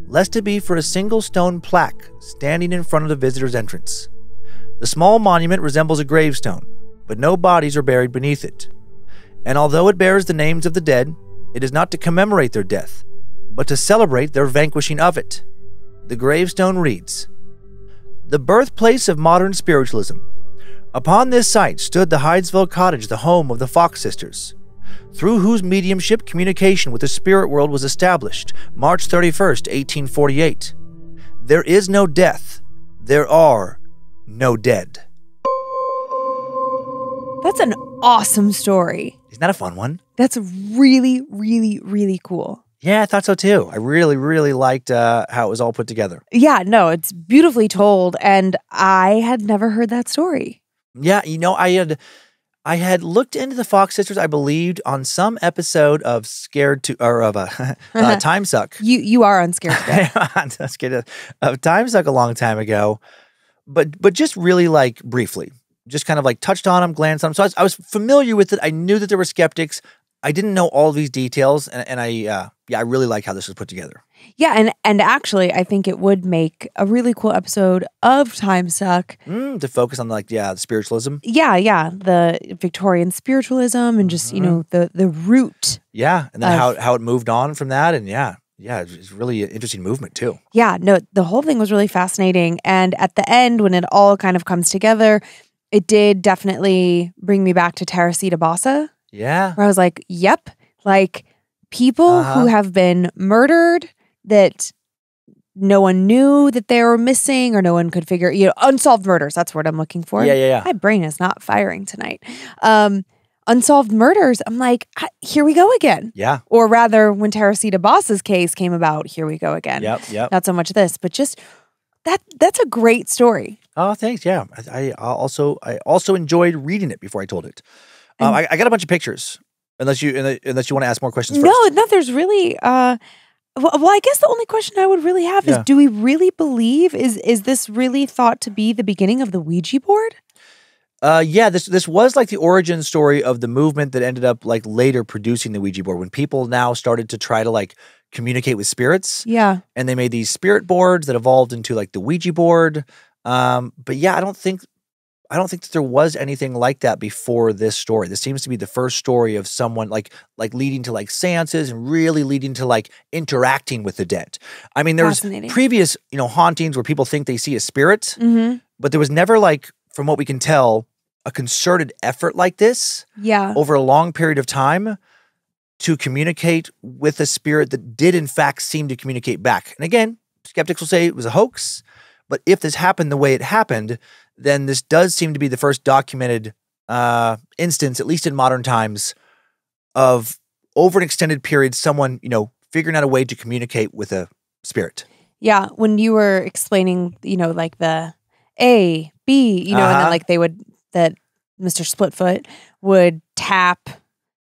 lest it be for a single stone plaque standing in front of the visitor's entrance. The small monument resembles a gravestone, but no bodies are buried beneath it. And although it bears the names of the dead, it is not to commemorate their death, but to celebrate their vanquishing of it. The gravestone reads The birthplace of modern spiritualism. Upon this site stood the Hydesville Cottage, the home of the Fox sisters, through whose mediumship communication with the spirit world was established, March 31st, 1848. There is no death, there are no dead. That's an awesome story. Isn't that a fun one? That's really, really, really cool. Yeah, I thought so too. I really, really liked uh, how it was all put together. Yeah, no, it's beautifully told. And I had never heard that story. Yeah, you know, I had I had looked into the Fox sisters, I believed, on some episode of Scared to or of a uh, *laughs* Time Suck. You you are unscared today. Scared of, *laughs* of Time Suck a long time ago, but but just really like briefly, just kind of like touched on them, glanced on them. So I was, I was familiar with it. I knew that there were skeptics. I didn't know all these details, and, and I uh, yeah, I really like how this was put together. Yeah, and and actually, I think it would make a really cool episode of Time Suck. Mm, to focus on like yeah, the spiritualism. Yeah, yeah, the Victorian spiritualism and just you know the the root. Yeah, and then Of- how how it moved on from that, and yeah, yeah, it's it's really an interesting movement too. Yeah, no, the whole thing was really fascinating. And at the end, when it all kind of comes together, it did definitely bring me back to Teresita Basa, Yeah, where I was like, yep, like people Uh-huh. who have been murdered that no one knew that they were missing or no one could figure, you know, unsolved murders. That's what I'm looking for. yeah, yeah, yeah. My brain is not firing tonight. Um, unsolved murders. I'm like, "Ah, here we go again. Yeah. Or rather, when Teresita Basa's case came about, here we go again Yep. Yep. not so much this, but just that that's a great story. Oh, thanks. Yeah, I, I also I also enjoyed reading it before I told it. Um, I, I got a bunch of pictures. Unless you unless you want to ask more questions first. No, no, there's really uh well, well, I guess the only question I would really have Yeah. is do we really believe is is this really thought to be the beginning of the Ouija board? Uh, yeah, this this was like the origin story of the movement that ended up like later producing the Ouija board when people now started to try to like communicate with spirits, Yeah. and they made these spirit boards that evolved into like the Ouija board. Um, but yeah, I don't think I don't think that there was anything like that before this story. This seems to be the first story of someone like like leading to like seances and really leading to like interacting with the dead. I mean, there was previous you know hauntings where people think they see a spirit, Mm-hmm. but there was never like from what we can tell a concerted effort like this Yeah. over a long period of time to communicate with a spirit that did in fact seem to communicate back. And again, skeptics will say it was a hoax, but if this happened the way it happened, then this does seem to be the first documented uh, instance, at least in modern times, of over an extended period, someone you know figuring out a way to communicate with a spirit. Yeah. When you were explaining, you know, like the A, B, you know, and Uh-huh. then like they would that Mr. Splitfoot would tap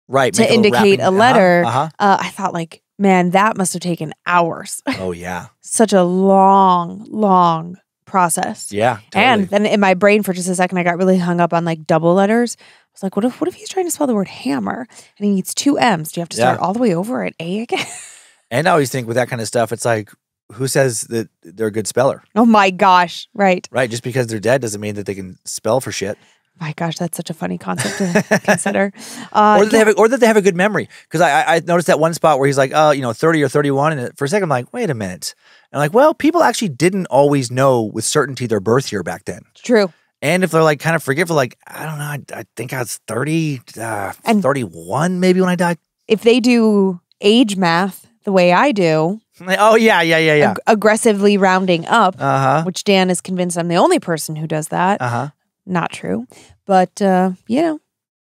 Right To indicate a rapping- letter. Uh-huh, uh, I thought like, man, that must have taken hours. uh-huh. Oh yeah, *laughs* Such a long, long process. yeah. Totally. And then in my brain for just a second, I got really hung up on like double letters. I was like, what if what if he's trying to spell the word hammer and he needs two M's? Do you have to start Yeah. all the way over at A again? *laughs* And I always think with that kind of stuff, it's like who says that they're a good speller? Oh my gosh. Right. Right? Just because they're dead doesn't mean that they can spell for shit. My gosh, that's such a funny concept to *laughs* consider. Uh, or that they have, a, or that they have a good memory. Because I, I I noticed that one spot where he's like, oh, you know, thirty or thirty-one, and for a second I'm like, wait a minute, and like, well, people actually didn't always know with certainty their birth year back then. True. And if they're like kind of forgetful, like I don't know, I, I think I was thirty, uh, And- thirty-one maybe when I died. If they do age math the way I do, like, *laughs* oh yeah, yeah, yeah, yeah. ag- aggressively rounding up, Uh huh. which Dan is convinced I'm the only person who does that. Uh huh. Not true. But, uh, you know,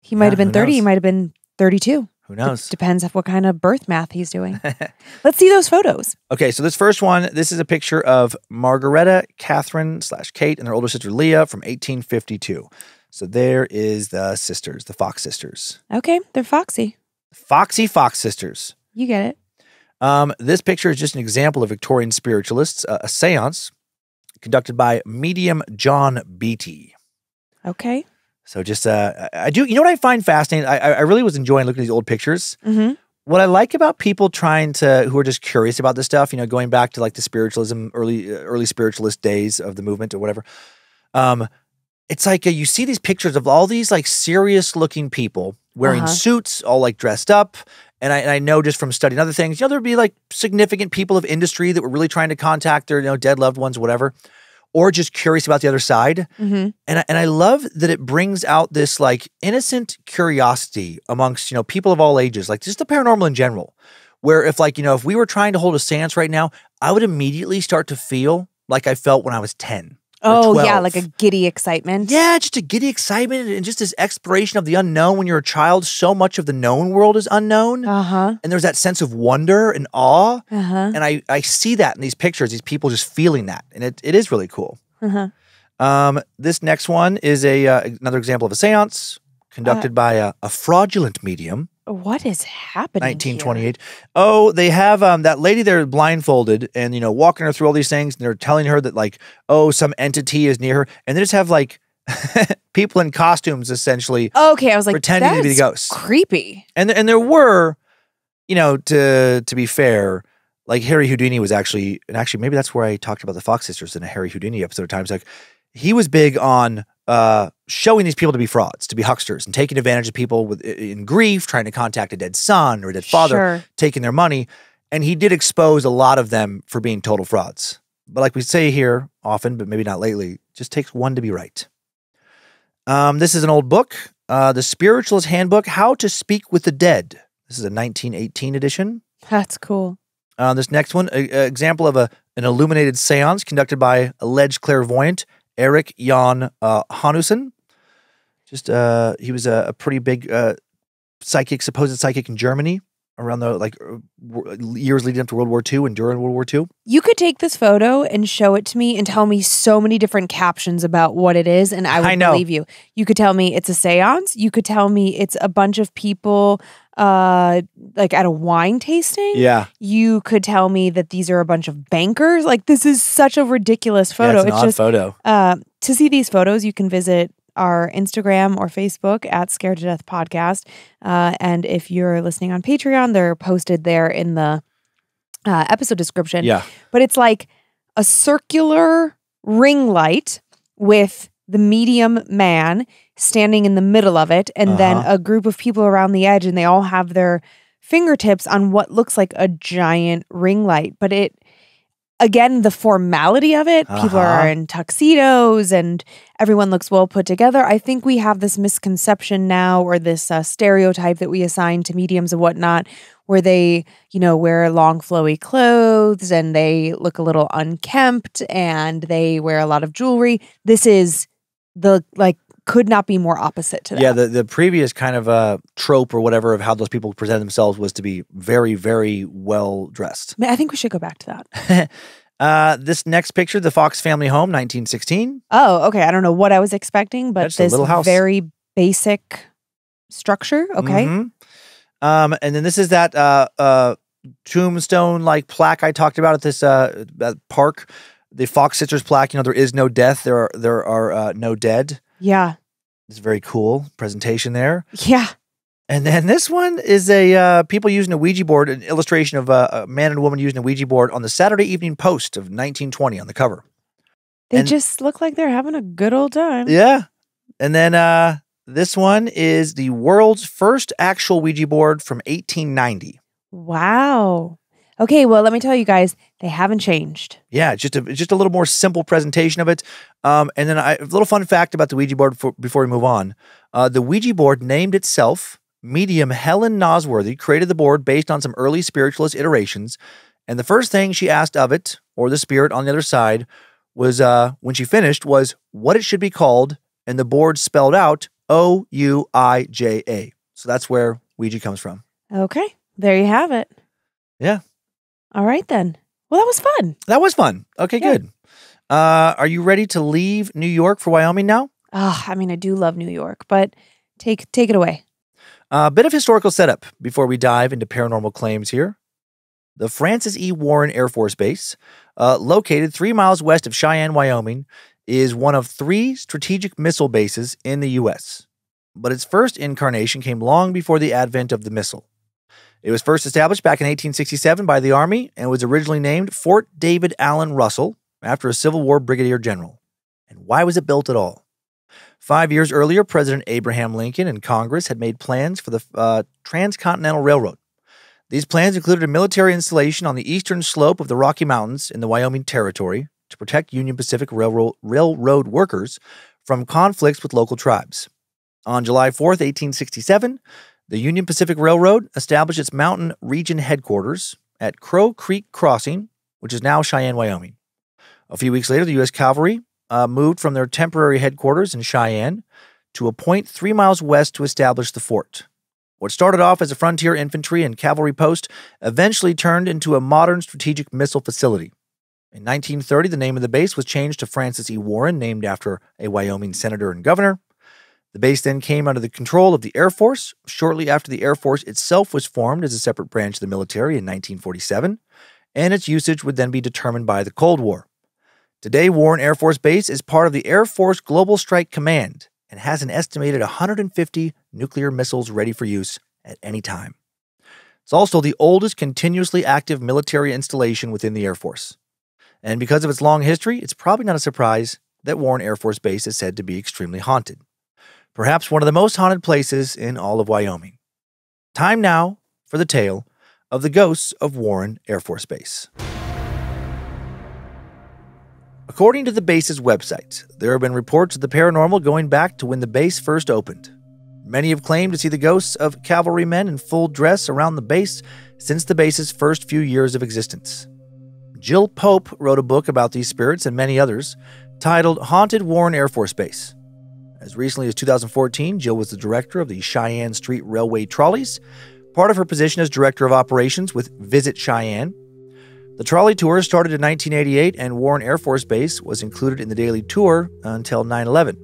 he might Yeah, have been who 30, he might have been 32. Who knows? depends on what kind of birth math he's doing. *laughs* Let's see those photos. Okay, so this first one, this is a picture of Margaretta, Catherine slash Kate, and their older sister Leah from 1852. So there is the sisters, the Fox sisters, Okay, they're foxy. Foxy Fox sisters. You get it. Um, this picture is just an example of Victorian spiritualists, uh, a séance conducted by medium John Beatty. Okay. So just, uh, I do, you know what I find fascinating? I, I I really was enjoying looking at these old pictures. Mm-hmm. what I like about people trying to who are just curious about this stuff, you know, going back to like the spiritualism early uh, early spiritualist days of the movement or whatever. Um it's like uh, you see these pictures of all these like serious looking people wearing Uh-huh. suits, all like dressed up. And I, and I know just from studying other things, you know, there'd be like significant people of industry that were really trying to contact their, you know, dead loved ones, whatever, or just curious about the other side. Mm-hmm. And I, and I love that it brings out this like innocent curiosity amongst, you know, people of all ages, like just the paranormal in general. Where if like, you know, if we were trying to hold a seance right now, I would immediately start to feel like I felt when I was 10. Oh, yeah, like a giddy excitement. Yeah, just a giddy excitement and just this exploration of the unknown. When you're a child, so much of the known world is unknown. Uh huh. and there's that sense of wonder and awe. Uh huh. And I, I see that in these pictures, these people just feeling that. And it, it is really cool. Uh huh. Um, this next one is a uh, another example of a seance conducted by a, a fraudulent medium, What is happening? 1928. Oh, they have um, that lady there blindfolded and you know walking her through all these things, and they're telling her that like oh some entity is near her, and they just have like *laughs* people in costumes essentially, Okay, I was like, pretending to be the that's ghosts. Creepy. and and there were, you know, to to be fair. Like Harry Houdini was actually, and actually maybe that's where I talked about the Fox sisters in a Harry Houdini episode of times. Like he was big on uh, showing these people to be frauds, to be hucksters, and taking advantage of people with in grief, trying to contact a dead son or a dead father, Sure. taking their money. And he did expose a lot of them for being total frauds. But like we say here often, but maybe not lately, just takes one to be right. Um, this is an old book, uh, The Spiritualist Handbook How to Speak with the Dead. This is a 1918 edition. That's cool. Uh, this next one, an example of a, an illuminated seance conducted by alleged clairvoyant Erik Jan uh, Hanussen. Just uh, he was a, a pretty big uh, psychic, supposed psychic in Germany around the like uh, years leading up to World War II and during World War II. You could take this photo and show it to me and tell me so many different captions about what it is, and I would I know. believe you. You could tell me it's a seance. You could tell me it's a bunch of people uh like at a wine tasting. Yeah, You could tell me that these are a bunch of bankers. Like this is such a ridiculous yeah photo. it's an odd just photo. uh, to see these photos, you can visit our Instagram or Facebook at Scared to Death Podcast. Uh, and if you're listening on Patreon, they're posted there in the uh, episode description. Yeah, But it's like a circular ring light with the medium man standing in the middle of it, and then Uh-huh. a group of people around the edge, and they all have their fingertips on what looks like a giant ring light. But it, again, the formality of it, people Uh-huh. are in tuxedos and everyone looks well put together. I think we have this misconception now, or this uh, stereotype that we assign to mediums and whatnot, where they, you know, wear long flowy clothes and they look a little unkempt and they wear a lot of jewelry. This is the like could not be more opposite to that. yeah. The the previous kind of uh, trope or whatever of how those people present themselves was to be very, very well dressed. I think we should go back to that. *laughs* uh, this next picture, the Fox family home, 1916. Oh, okay. I don't know what I was expecting, but That's this little house. very basic structure. Okay. Mhm. Um, and then this is that uh, uh, tombstone like plaque I talked about at this uh, park. The Fox Sisters plaque. You know, there is no death. There are there are uh, no dead. Yeah. It's very cool presentation there. Yeah. And then this one is a uh, people using a Ouija board, an illustration of a, a man and a woman using a Ouija board on the Saturday Evening Post of 1920 on the cover. They And- just look like they're having a good old time. Yeah. And then uh, this one is the world's first actual Ouija board from 1890. Wow. Okay, well, let me tell you guys, they haven't changed. Yeah, just a just a little more simple presentation of it. Um, and then I, a little fun fact about the Ouija board for, before we move on. Uh, the Ouija board named itself. Medium Helen Nosworthy created the board based on some early spiritualist iterations. And the first thing she asked of it, or the spirit on the other side, was uh, when she finished, was what it should be called. And the board spelled out O U I J A. So that's where Ouija comes from. Okay, there you have it. Yeah. All right, then. Well, that was fun. That was fun. Okay, Yeah. good. Uh, are you ready to leave New York for Wyoming now? Oh, I mean, I do love New York, but take take it away. A bit of historical setup before we dive into paranormal claims here. The Francis E. Warren Air Force Base, uh, located three miles west of Cheyenne, Wyoming, is one of three strategic missile bases in the U.S. But its first incarnation came long before the advent of the missile. It was first established back in 1867 by the Army and was originally named Fort David Allen Russell after a Civil War brigadier general. And why was it built at all? Five years earlier, President Abraham Lincoln and Congress had made plans for the uh, Transcontinental Railroad. These plans included a military installation on the eastern slope of the Rocky Mountains in the Wyoming Territory to protect Union Pacific Railroad, Railroad workers from conflicts with local tribes. On July 4th, 1867, the Union Pacific Railroad established its mountain region headquarters at Crow Creek Crossing, which is now Cheyenne, Wyoming. A few weeks later, the U.S. Cavalry uh, moved from their temporary headquarters in Cheyenne to a point three miles west to establish the fort. What started off as a frontier infantry and cavalry post eventually turned into a modern strategic missile facility. In 1930, the name of the base was changed to Francis E. Warren, named after a Wyoming senator and governor. The base then came under the control of the Air Force shortly after the Air Force itself was formed as a separate branch of the military in 1947, and its usage would then be determined by the Cold War. Today, Warren Air Force Base is part of the Air Force Global Strike Command and has an estimated 150 nuclear missiles ready for use at any time. It's also the oldest continuously active military installation within the Air Force. And because of its long history, it's probably not a surprise that Warren Air Force Base is said to be extremely haunted. Perhaps one of the most haunted places in all of Wyoming. Time now for the tale of the ghosts of Warren Air Force Base. According to the base's website, there have been reports of the paranormal going back to when the base first opened. Many have claimed to see the ghosts of cavalrymen in full dress around the base since the base's first few years of existence. Jill Pope wrote a book about these spirits and many others titled Haunted Warren Air Force Base. As recently as 2014, Jill was the director of the Cheyenne Street Railway Trolleys, part of her position as director of operations with Visit Cheyenne. The trolley tour started in 1988, and Warren Air Force Base was included in the daily tour until 9 11.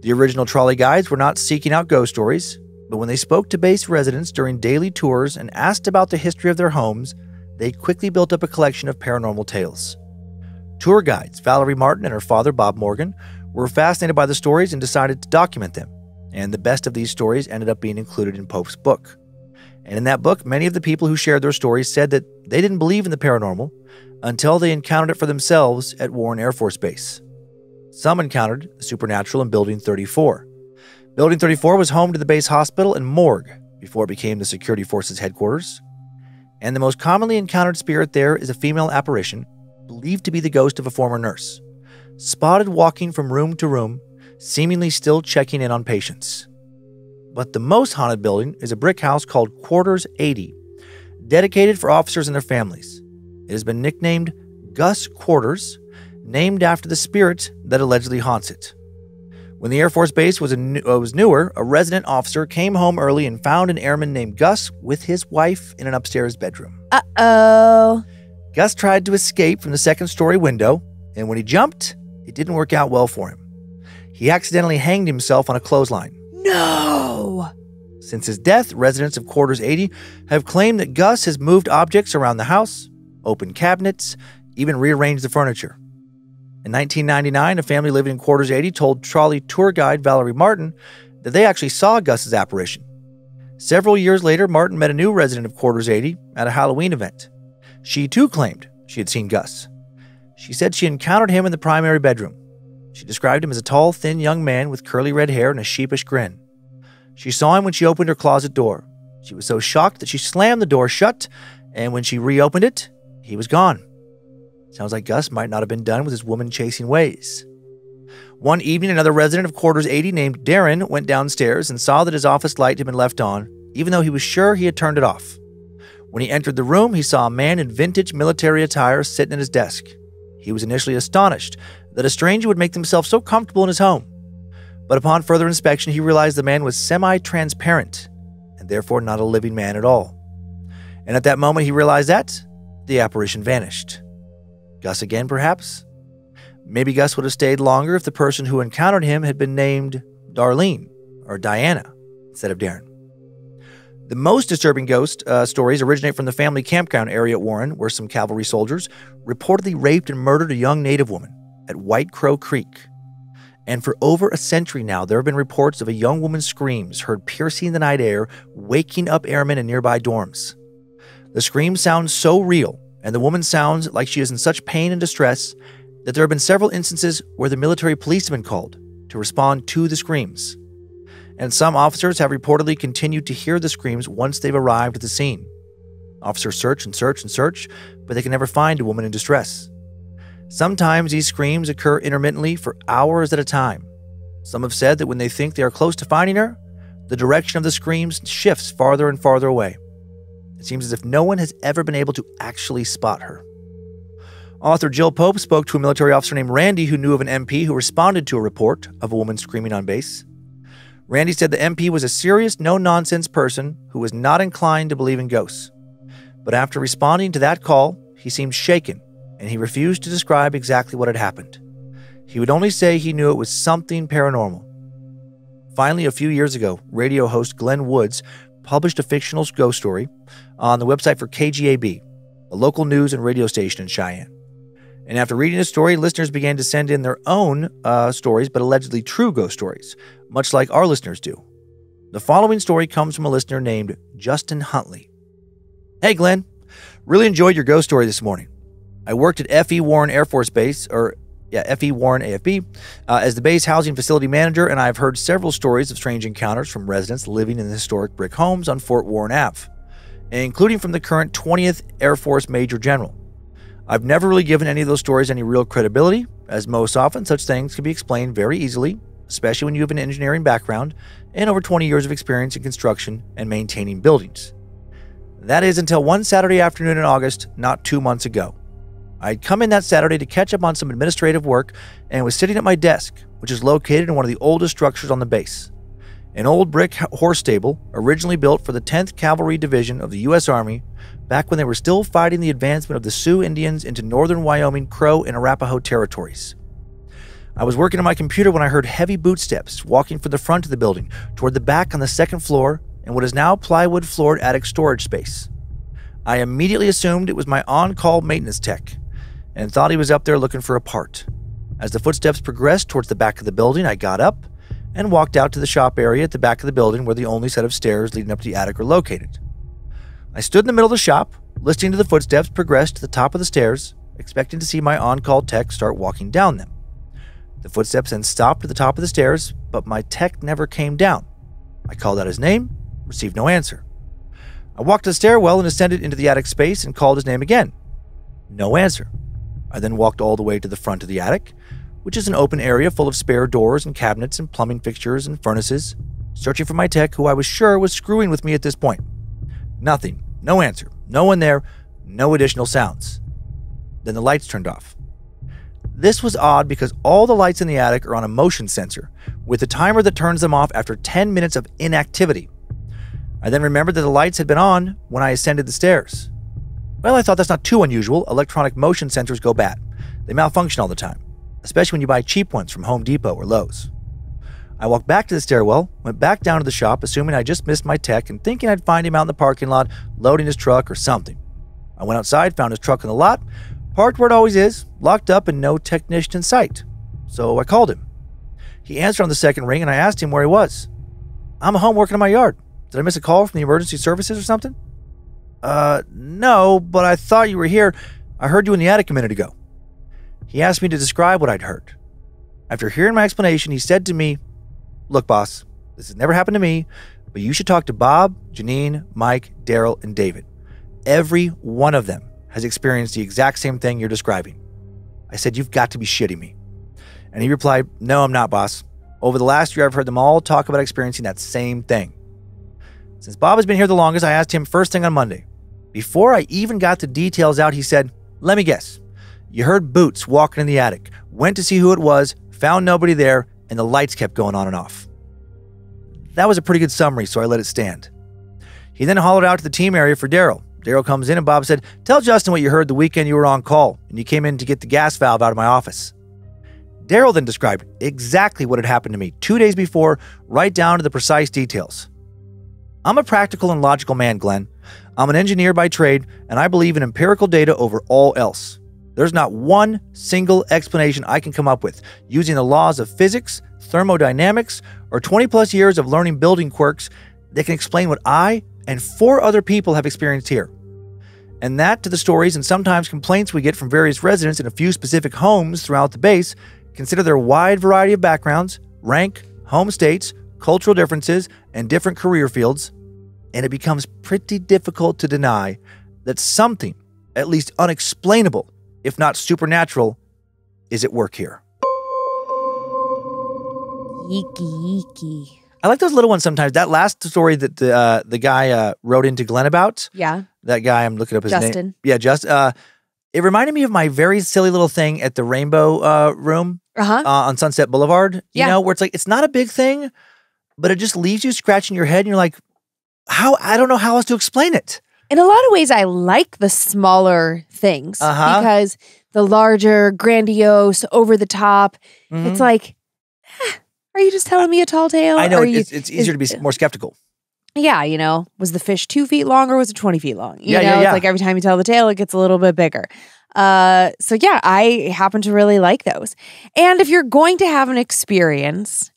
The original trolley guides were not seeking out ghost stories, but when they spoke to base residents during daily tours and asked about the history of their homes, they quickly built up a collection of paranormal tales. Tour guides Valerie Martin and her father, Bob Morgan, were fascinated by the stories and decided to document them, and the best of these stories ended up being included in Pope's book. And in that book, many of the people who shared their stories said that they didn't believe in the paranormal until they encountered it for themselves at Warren Air Force Base. Some encountered the supernatural in Building 34. Building 34 was home to the base hospital and morgue before it became the security forces headquarters. And the most commonly encountered spirit there is a female apparition believed to be the ghost of a former nurse, spotted walking from room to room, seemingly still checking in on patients. But the most haunted building is a brick house called Quarters 80, dedicated for officers and their families. It has been nicknamed Gus Quarters, named after the spirit that allegedly haunts it. When the Air Force Base was, a new, uh, was newer, a resident officer came home early and found an airman named Gus with his wife in an upstairs bedroom. Uh oh. Gus tried to escape from the second story window, and when he jumped, it didn't work out well for him. He accidentally hanged himself on a clothesline. No. Since his death, residents of Quarters 80 have claimed that Gus has moved objects around the house, opened cabinets, even rearranged the furniture. In 1999, a family living in Quarters 80 told trolley tour guide Valerie Martin that they actually saw Gus's apparition. Several years later, Martin met a new resident of Quarters 80 at a Halloween event. She too claimed she had seen Gus. She said she encountered him in the primary bedroom. She described him as a tall, thin young man with curly red hair and a sheepish grin. She saw him when she opened her closet door. She was so shocked that she slammed the door shut, and when she reopened it, he was gone. Sounds like Gus might not have been done with his woman chasing ways. One evening, another resident of Quarters 80 named Darren went downstairs and saw that his office light had been left on, even though he was sure he had turned it off. When he entered the room, he saw a man in vintage military attire sitting at his desk. He was initially astonished that a stranger would make himself so comfortable in his home. But upon further inspection, he realized the man was semi transparent and therefore not a living man at all. And at that moment, he realized that the apparition vanished. Gus again, perhaps? Maybe Gus would have stayed longer if the person who encountered him had been named Darlene or Diana instead of Darren. The most disturbing ghost uh, stories originate from the family campground area at Warren, where some cavalry soldiers reportedly raped and murdered a young native woman at White Crow Creek. And for over a century now, there have been reports of a young woman's screams heard piercing the night air, waking up airmen in nearby dorms. The screams sound so real, and the woman sounds like she is in such pain and distress that there have been several instances where the military police have been called to respond to the screams. And some officers have reportedly continued to hear the screams once they've arrived at the scene. Officers search and search and search, but they can never find a woman in distress. Sometimes these screams occur intermittently for hours at a time. Some have said that when they think they are close to finding her, the direction of the screams shifts farther and farther away. It seems as if no one has ever been able to actually spot her. Author Jill Pope spoke to a military officer named Randy who knew of an MP who responded to a report of a woman screaming on base. Randy said the MP was a serious, no nonsense person who was not inclined to believe in ghosts. But after responding to that call, he seemed shaken and he refused to describe exactly what had happened. He would only say he knew it was something paranormal. Finally, a few years ago, radio host Glenn Woods published a fictional ghost story on the website for KGAB, a local news and radio station in Cheyenne. And after reading the story, listeners began to send in their own uh, stories, but allegedly true ghost stories, much like our listeners do. The following story comes from a listener named Justin Huntley. Hey, Glenn. Really enjoyed your ghost story this morning. I worked at F.E. Warren Air Force Base, or yeah, F.E. Warren AFB, uh, as the base housing facility manager, and I've heard several stories of strange encounters from residents living in the historic brick homes on Fort Warren Ave, including from the current 20th Air Force Major General. I've never really given any of those stories any real credibility, as most often such things can be explained very easily, especially when you have an engineering background and over 20 years of experience in construction and maintaining buildings. That is until one Saturday afternoon in August, not two months ago. I'd come in that Saturday to catch up on some administrative work and was sitting at my desk, which is located in one of the oldest structures on the base. An old brick horse stable, originally built for the 10th Cavalry Division of the U.S. Army, back when they were still fighting the advancement of the Sioux Indians into northern Wyoming, Crow, and Arapaho territories. I was working on my computer when I heard heavy bootsteps walking from the front of the building toward the back on the second floor in what is now plywood floored attic storage space. I immediately assumed it was my on call maintenance tech and thought he was up there looking for a part. As the footsteps progressed towards the back of the building, I got up and walked out to the shop area at the back of the building where the only set of stairs leading up to the attic are located. I stood in the middle of the shop, listening to the footsteps progress to the top of the stairs, expecting to see my on call tech start walking down them. The footsteps then stopped at the top of the stairs, but my tech never came down. I called out his name, received no answer. I walked to the stairwell and ascended into the attic space and called his name again. No answer. I then walked all the way to the front of the attic, which is an open area full of spare doors and cabinets and plumbing fixtures and furnaces, searching for my tech, who I was sure was screwing with me at this point. Nothing. No answer. No one there. No additional sounds. Then the lights turned off. This was odd because all the lights in the attic are on a motion sensor, with a timer that turns them off after 10 minutes of inactivity. I then remembered that the lights had been on when I ascended the stairs. Well, I thought that's not too unusual. Electronic motion sensors go bad. They malfunction all the time, especially when you buy cheap ones from Home Depot or Lowe's. I walked back to the stairwell, went back down to the shop, assuming I just missed my tech and thinking I'd find him out in the parking lot loading his truck or something. I went outside, found his truck in the lot, parked where it always is, locked up, and no technician in sight. So I called him. He answered on the second ring, and I asked him where he was. I'm home working in my yard. Did I miss a call from the emergency services or something? Uh, no, but I thought you were here. I heard you in the attic a minute ago. He asked me to describe what I'd heard. After hearing my explanation, he said to me, Look, boss, this has never happened to me, but you should talk to Bob, Janine, Mike, Daryl, and David. Every one of them has experienced the exact same thing you're describing. I said, You've got to be shitting me. And he replied, No, I'm not, boss. Over the last year, I've heard them all talk about experiencing that same thing. Since Bob has been here the longest, I asked him first thing on Monday. Before I even got the details out, he said, Let me guess. You heard boots walking in the attic, went to see who it was, found nobody there, and the lights kept going on and off. That was a pretty good summary, so I let it stand. He then hollered out to the team area for Daryl. Daryl comes in and Bob said, Tell Justin what you heard the weekend you were on call and you came in to get the gas valve out of my office. Daryl then described exactly what had happened to me two days before, right down to the precise details. I'm a practical and logical man, Glenn. I'm an engineer by trade, and I believe in empirical data over all else. There's not one single explanation I can come up with using the laws of physics, thermodynamics, or 20 plus years of learning building quirks that can explain what I and four other people have experienced here. And that to the stories and sometimes complaints we get from various residents in a few specific homes throughout the base, consider their wide variety of backgrounds, rank, home states, cultural differences, and different career fields, and it becomes pretty difficult to deny that something, at least unexplainable, if not supernatural, is at work here. Yeeky, yeeky. I like those little ones sometimes. That last story that the uh, the guy uh, wrote into Glenn about, Yeah. that guy, I'm looking up his name. Justin. Yeah, just uh, it reminded me of my very silly little thing at the Rainbow uh, Room Uh huh. uh, on Sunset Boulevard. You Yeah. know, where it's like it's not a big thing, but it just leaves you scratching your head, and you're like, how? I don't know how else to explain it. In a lot of ways, I like the smaller things Uh-huh. because the larger, grandiose, over the top, it's Mhm. like, eh, are you just telling me a tall tale? I know it- you- it's, it's easier to be more skeptical. yeah, you know, was the fish two feet long or was it 20 feet long? You Yeah, know, yeah, yeah. it's like every time you tell the tale, it gets a little bit bigger. Uh, so yeah, I happen to really like those. And if you're going to have an experience,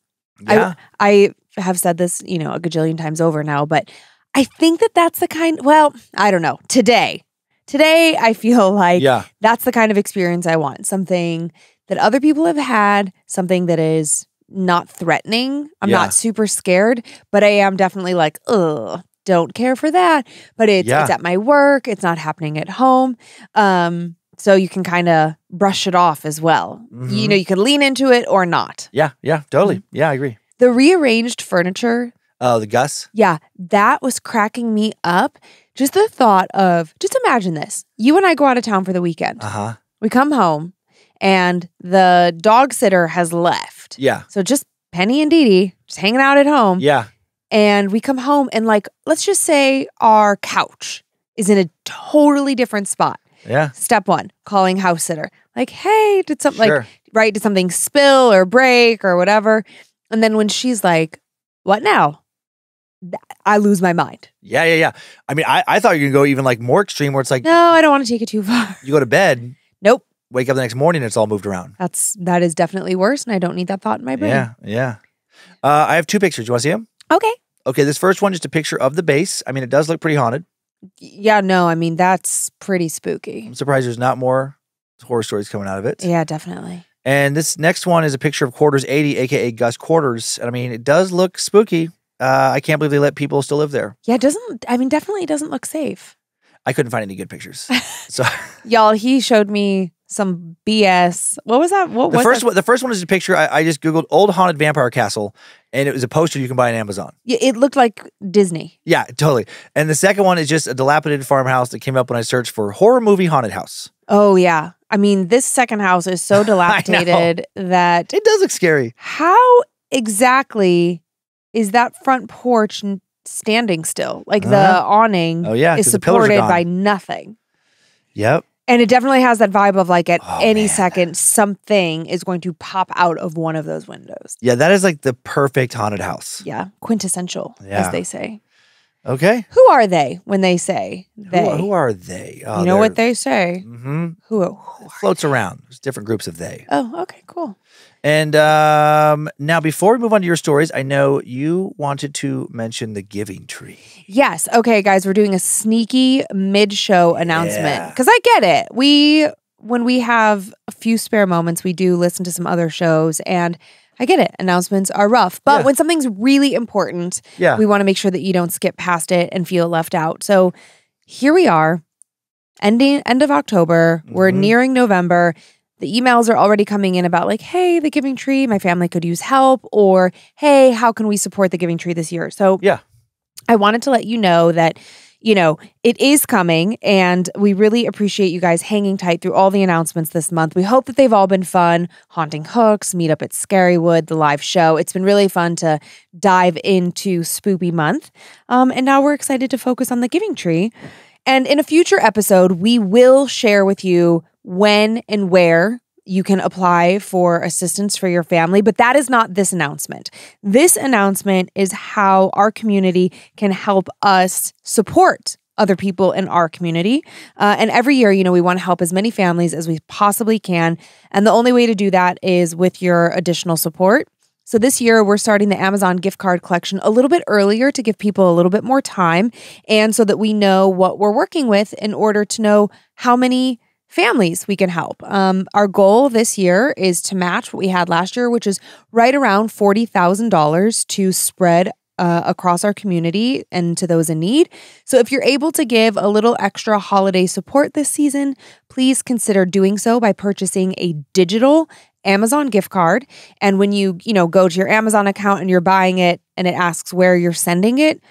I- I have said this, you know, a gajillion times over now, but I think that that's the kind, well, I don't know. Today, today, I feel *laughs* like yeah, that's the kind of experience I want. Something that other people have had, something that is not threatening. I'm Yeah. not super scared, but I am definitely like, ugh, don't care for that. But it's Yeah. it's at my work, it's not happening at home. Um, so you can kind of brush it off as well. You Mhm. know, you can lean into it or not. yeah, yeah. Totally. Mm-hmm. Yeah, I agree. The rearranged furniture Oh, the Gus. yeah, that was cracking me up. Just the thought of, just imagine this. You and I go out of town for the weekend. Uh huh. We come home and the dog sitter has left. Yeah, So just Penny and Dee Dee just hanging out at home. yeah, And we come home and, like, let's just say our couch is in a totally different spot. yeah. Step one, calling house sitter. Like, hey, did something, Sure. like, right? Did something spill or break or whatever? And then when she's like, what now? I lose my mind. Yeah, yeah, yeah. I mean, I, I thought you were gonna go even like more extreme, where it's like No, I don't want to take it too far. *laughs* you go to bed, Nope. wake up the next morning, and it's all moved around. That's that is definitely worse, and I don't need that thought in my brain. Yeah, yeah. Uh, I have two pictures. You want to see them? Okay. Okay, this first one just a picture of the base. I mean, it does look pretty haunted. Yeah, no, I mean that's pretty spooky. I'm surprised there's not more horror stories coming out of it. Yeah, definitely. And this next one is a picture of Quarters 80, aka Gus Quarters. And I mean, it does look spooky. Uh, I can't believe they let people still live there. Yeah, it doesn't I mean definitely it doesn't look safe. I couldn't find any good pictures. *laughs* So Y'all, he showed me some BS. What was that? What was the was first that? one, the first one is a picture. I, I just googled old haunted vampire castle, and it was a poster you can buy on Amazon. Yeah, It looked like Disney. Yeah, totally. And the second one is just a dilapidated farmhouse that came up when I searched for horror movie haunted house. Oh yeah. I mean, this second house is so *laughs* dilapidated that It does look scary. how exactly is that front porch standing still? Like the Uh-huh. awning Oh yeah, is 'cause the pillars are supported by nothing. Yep. And it definitely has that vibe of like at Oh, any man. second something is going to pop out of one of those windows. Yeah, that is like the perfect haunted house. Yeah, quintessential, Yeah. as they say. Okay. Who are they when they say they? Who, who are they? you know what they say. hmm Who? who floats around. There's different groups of they. Oh, okay, cool. And um, now, before we move on to your stories, I know you wanted to mention the Giving Tree. Yes. Okay, guys, we're doing a sneaky mid-show announcement Yeah. because I get it. We when we have a few spare moments, we do listen to some other shows, and I get it. Announcements are rough, but Yeah. when something's really important, Yeah. we want to make sure that you don't skip past it and feel left out. So here we are, ending end of October. We're Mhm. nearing November. The emails are already coming in about like, hey, the Giving Tree, my family could use help, or hey, how can we support the Giving Tree this year? So Yeah. I wanted to let you know that, you know, it is coming and we really appreciate you guys hanging tight through all the announcements this month. We hope that they've all been fun. Haunting Hooks, Meet Up at Scarywood, the live show. It's been really fun to dive into Spoopy Month. Um, and now we're excited to focus on the Giving Tree. And in a future episode, we will share with you when and where you can apply for assistance for your family, but that is not this announcement. This announcement is how our community can help us support other people in our community. Uh, and every year, you know, we want to help as many families as we possibly can. And the only way to do that is with your additional support. So this year, we're starting the Amazon gift card collection a little bit earlier to give people a little bit more time and so that we know what we're working with in order to know how many families we can help. Um, our goal this year is to match what we had last year, which is right around $40,000 to spread uh, across our community and to those in need. So if you're able to give a little extra holiday support this season, please consider doing so by purchasing a digital Amazon gift card. And when you, you know, go to your Amazon account and you're buying it and it asks where you're sending it,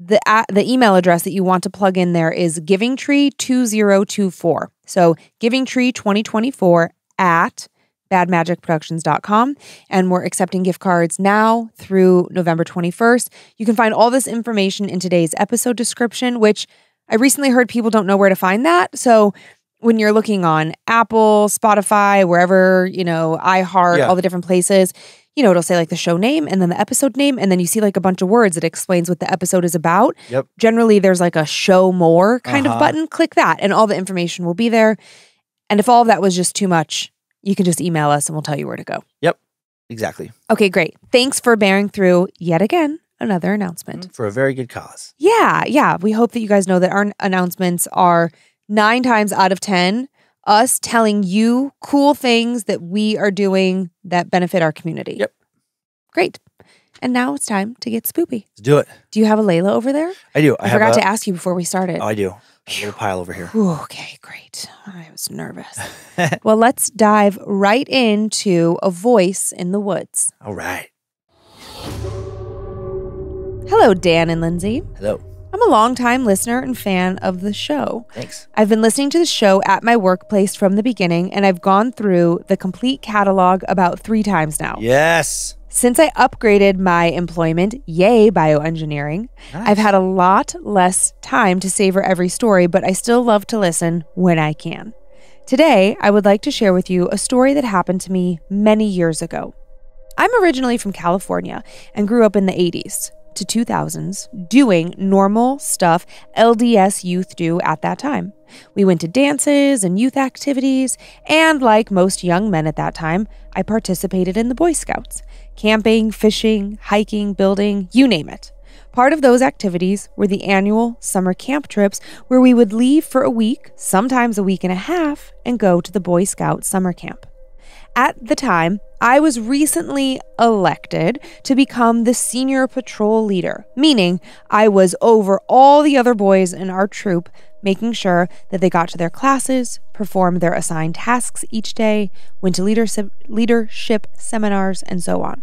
the a the email address that you want to plug in there is givingtree2024. So givingtree2024 at badmagicproductions.com and we're accepting gift cards now through November 21st. You can find all this information in today's episode description which I recently heard people don't know where to find that. So when you're looking on Apple, Spotify, wherever, you know, iHeart, Yeah. all the different places, you know, it'll say like the show name and then the episode name and then you see like a bunch of words that explains what the episode is about. Yep. Generally there's like a show more kind of Uh-huh. button. Click that and all the information will be there. And if all of that was just too much, you can just email us and we'll tell you where to go. Yep. Exactly. Okay, great. Thanks for bearing through yet again another announcement. For a very good cause. Yeah, yeah. We hope that you guys know that our announcements are nine times out of 10 us telling you cool things that we are doing that benefit our community. Yep. Great. And now it's time to get spoopy. Let's do it. Do you have a Layla over there? I do. I, I, forgot a- to ask you before we started. Oh, I do. A pile over here. Whew, okay, great. I was nervous. *laughs* well, let's dive right into A Voice in the Woods. All right. Hello, Dan and Lynze. Hello. I'm a longtime listener and fan of the show. Thanks. I've been listening to the show at my workplace from the beginning, and I've gone through the complete catalog about three times now. Yes. Since I upgraded my employment, yay, bioengineering, Nice. I've had a lot less time to savor every story, but I still love to listen when I can. Today, I would like to share with you a story that happened to me many years ago. I'm originally from California and grew up in the 80s to 2000s doing normal stuff LDS youth do at that time. We went to dances and youth activities, and like most young men at that time, I participated in the Boy Scouts camping, fishing, hiking, building, you name it. Part of those activities were the annual summer camp trips where we would leave for a week, sometimes a week and a half, and go to the Boy Scout summer camp. At the time, I was recently elected to become the senior patrol leader, meaning I was over all the other boys in our troop, making sure that they got to their classes, performed their assigned tasks each day, went to leadership, leadership seminars, and so on.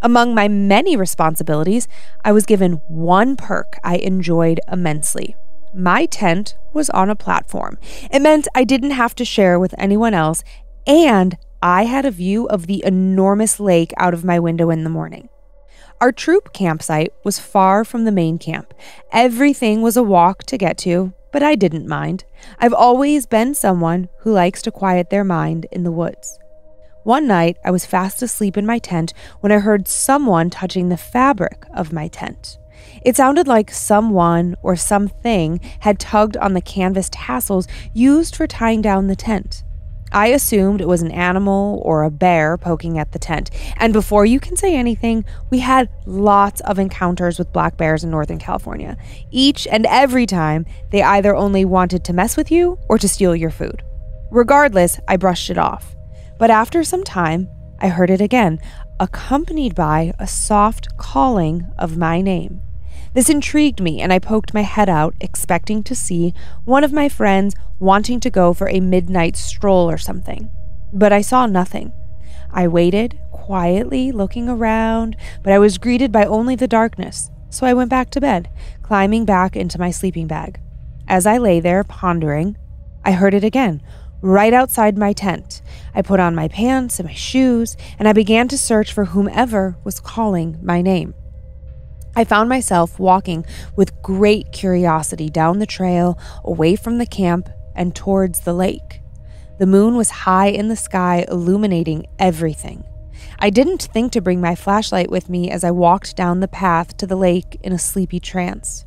Among my many responsibilities, I was given one perk I enjoyed immensely. My tent was on a platform. It meant I didn't have to share with anyone else, and I had a view of the enormous lake out of my window in the morning. Our troop campsite was far from the main camp. Everything was a walk to get to, but I didn't mind. I've always been someone who likes to quiet their mind in the woods. One night, I was fast asleep in my tent when I heard someone touching the fabric of my tent. It sounded like someone or something had tugged on the canvas tassels used for tying down the tent. I assumed it was an animal or a bear poking at the tent. And before you can say anything, we had lots of encounters with black bears in Northern California. Each and every time, they either only wanted to mess with you or to steal your food. Regardless, I brushed it off. But after some time, I heard it again, accompanied by a soft calling of my name. This intrigued me, and I poked my head out, expecting to see one of my friends wanting to go for a midnight stroll or something. But I saw nothing. I waited, quietly looking around, but I was greeted by only the darkness, so I went back to bed, climbing back into my sleeping bag. As I lay there pondering, I heard it again, right outside my tent. I put on my pants and my shoes, and I began to search for whomever was calling my name. I found myself walking with great curiosity down the trail, away from the camp, and towards the lake. The moon was high in the sky, illuminating everything. I didn't think to bring my flashlight with me as I walked down the path to the lake in a sleepy trance.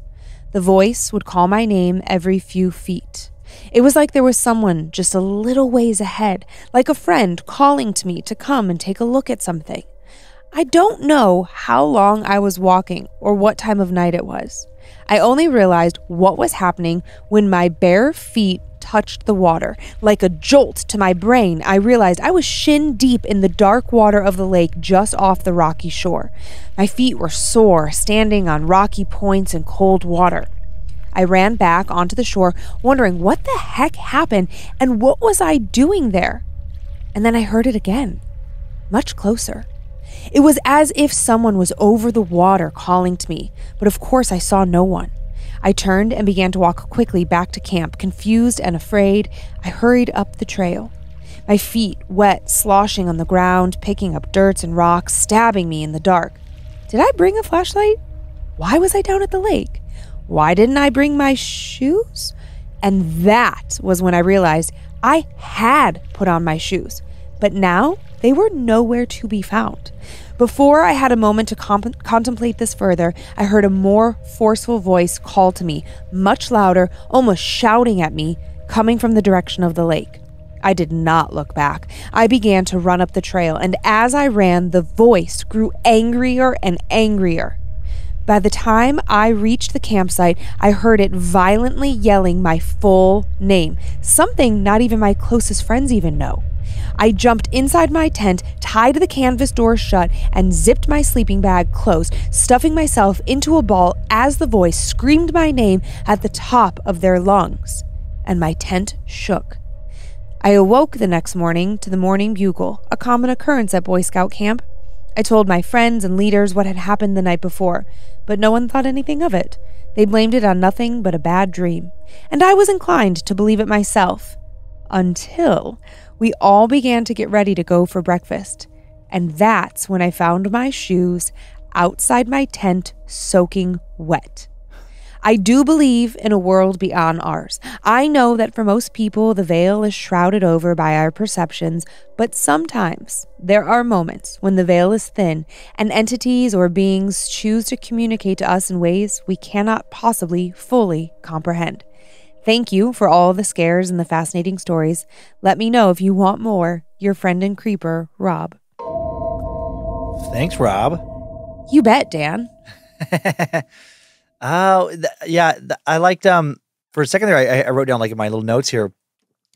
The voice would call my name every few feet. It was like there was someone just a little ways ahead, like a friend calling to me to come and take a look at something. I don't know how long I was walking or what time of night it was. I only realized what was happening when my bare feet touched the water. Like a jolt to my brain, I realized I was shin deep in the dark water of the lake just off the rocky shore. My feet were sore, standing on rocky points in cold water. I ran back onto the shore, wondering what the heck happened and what was I doing there? And then I heard it again, much closer. It was as if someone was over the water calling to me, but of course I saw no one. I turned and began to walk quickly back to camp. Confused and afraid, I hurried up the trail. My feet wet, sloshing on the ground, picking up dirt and rocks, stabbing me in the dark. Did I bring a flashlight? Why was I down at the lake? Why didn't I bring my shoes? And that was when I realized I had put on my shoes. But now they were nowhere to be found. Before I had a moment to comp- contemplate this further, I heard a more forceful voice call to me, much louder, almost shouting at me, coming from the direction of the lake. I did not look back. I began to run up the trail, and as I ran, the voice grew angrier and angrier. By the time I reached the campsite, I heard it violently yelling my full name, something not even my closest friends even know. I jumped inside my tent, tied the canvas door shut, and zipped my sleeping bag closed, stuffing myself into a ball as the voice screamed my name at the top of their lungs. And my tent shook. I awoke the next morning to the morning bugle, a common occurrence at Boy Scout camp. I told my friends and leaders what had happened the night before, but no one thought anything of it. They blamed it on nothing but a bad dream, and I was inclined to believe it myself. Until we all began to get ready to go for breakfast. And that's when I found my shoes outside my tent soaking wet. I do believe in a world beyond ours. I know that for most people, the veil is shrouded over by our perceptions, but sometimes there are moments when the veil is thin and entities or beings choose to communicate to us in ways we cannot possibly fully comprehend. Thank you for all the scares and the fascinating stories. Let me know if you want more. Your friend and creeper, Rob. Thanks, Rob. You bet, Dan. *laughs* Oh, th- yeah. th- I liked um for a second there. I, I wrote down like in my little notes here.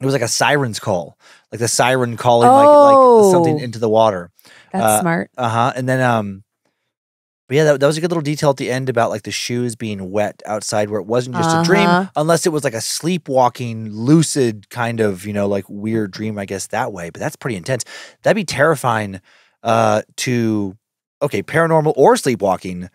It was like a siren's call, like the siren calling like like something Oh. into the water. That's Uh, smart. Uh huh. And then um, but yeah, that, that was a good little detail at the end about like the shoes being wet outside, where it wasn't just a dream, Uh-huh. unless it was like a sleepwalking, lucid kind of you know like weird dream. I guess that way, but that's pretty intense. That'd be terrifying. Uh, to okay, paranormal or sleepwalking.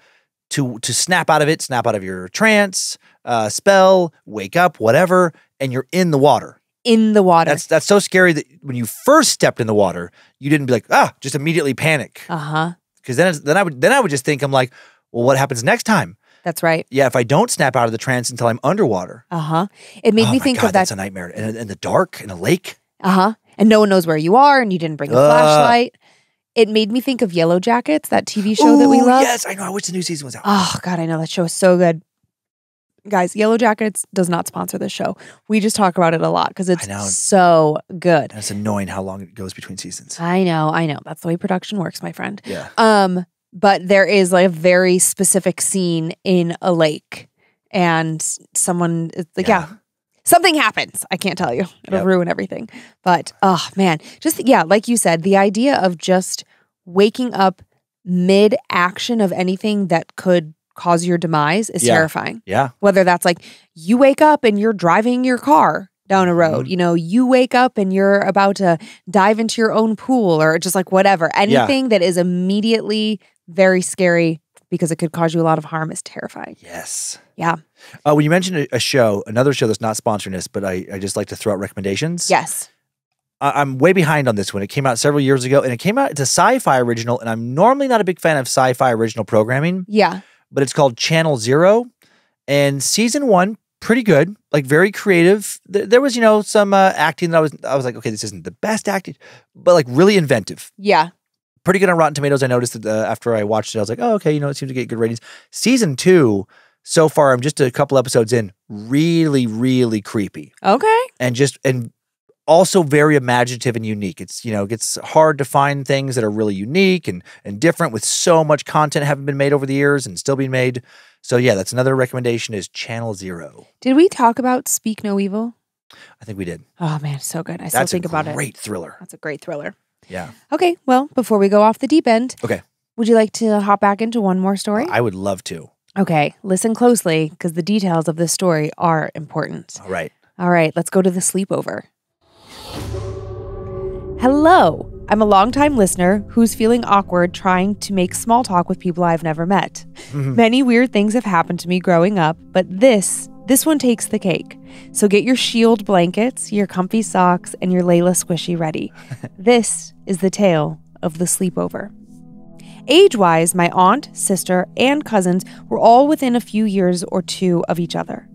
To, to snap out of it, snap out of your trance, uh, spell, wake up, whatever, and you're in the water. In the water. That's that's so scary that when you first stepped in the water, you didn't be like ah, just immediately panic uh huh. Because then then I would then I would just think I'm like, well, what happens next time? That's right. Yeah, if I don't snap out of the trance until I'm underwater, Uh huh. It made oh me think God, of that. that's a nightmare. In, in the dark, in a lake. Uh huh. And no one knows where you are, and you didn't bring a Ugh. flashlight. It made me think of Yellowjackets, that TV show that we Ooh, love. Yes, I know. I wish the new season was out. Oh God, I know that show is so good. Guys, Yellowjackets does not sponsor this show. We just talk about it a lot because it's so good. and it's annoying how long it goes between seasons. I know, I know. That's the way production works, my friend. Yeah. Um, but there is like a very specific scene in a lake, and someone is like, yeah. Yeah. something happens. I can't tell you. It'll Yep. ruin everything. But oh man, just yeah, like you said, the idea of just waking up mid action of anything that could cause your demise is Yeah. terrifying. Yeah. Whether that's like you wake up and you're driving your car down a Mm-hmm. road, you know, you wake up and you're about to dive into your own pool or just like whatever. Anything that is immediately very scary because it could cause you a lot of harm is terrifying. Yes. Yeah. Uh, when you mentioned a, show, another show that's not sponsoring this, but I, I just like to throw out recommendations. Yes. I'm way behind on this one. It came out several years ago, and it came out. It's a Syfy original, and I'm normally not a big fan of Syfy original programming, Yeah. But it's called Channel Zero, and season one pretty good, like very creative. Th- there was you know some uh, acting that I was I was like, okay, this isn't the best acting, but like really inventive. Yeah. Pretty good on Rotten Tomatoes. I noticed that uh, after I watched it, I was like, oh, okay, you know, it seems to get good ratings. Season two, so far, I'm just a couple episodes in, really, really creepy Okay. and just and also very imaginative and unique. It's you know it gets hard to find things that are really unique and and different with so much content having been made over the years and still being made. So yeah, that's another recommendation is Channel Zero. Did we talk about Speak No Evil? I think we did. Oh man, so good. I still That's think about it. That's a great thriller. That's a great thriller. Yeah, Okay, well, before we go off the deep end, Okay. Would you like to hop back into one more story? I would love to. okay, listen closely because the details of this story are important. All right. All right, let's go to the sleepover. Hello, I'm a longtime listener who's feeling awkward trying to make small talk with people I've never met. Mm-hmm. Many weird things have happened to me growing up, but this, this one takes the cake. So get your shield blankets, your comfy socks, and your Layla squishy ready. *laughs* this is the tale of the sleepover. Age wise, my aunt, sister, and cousins were all within a few years or two of each other.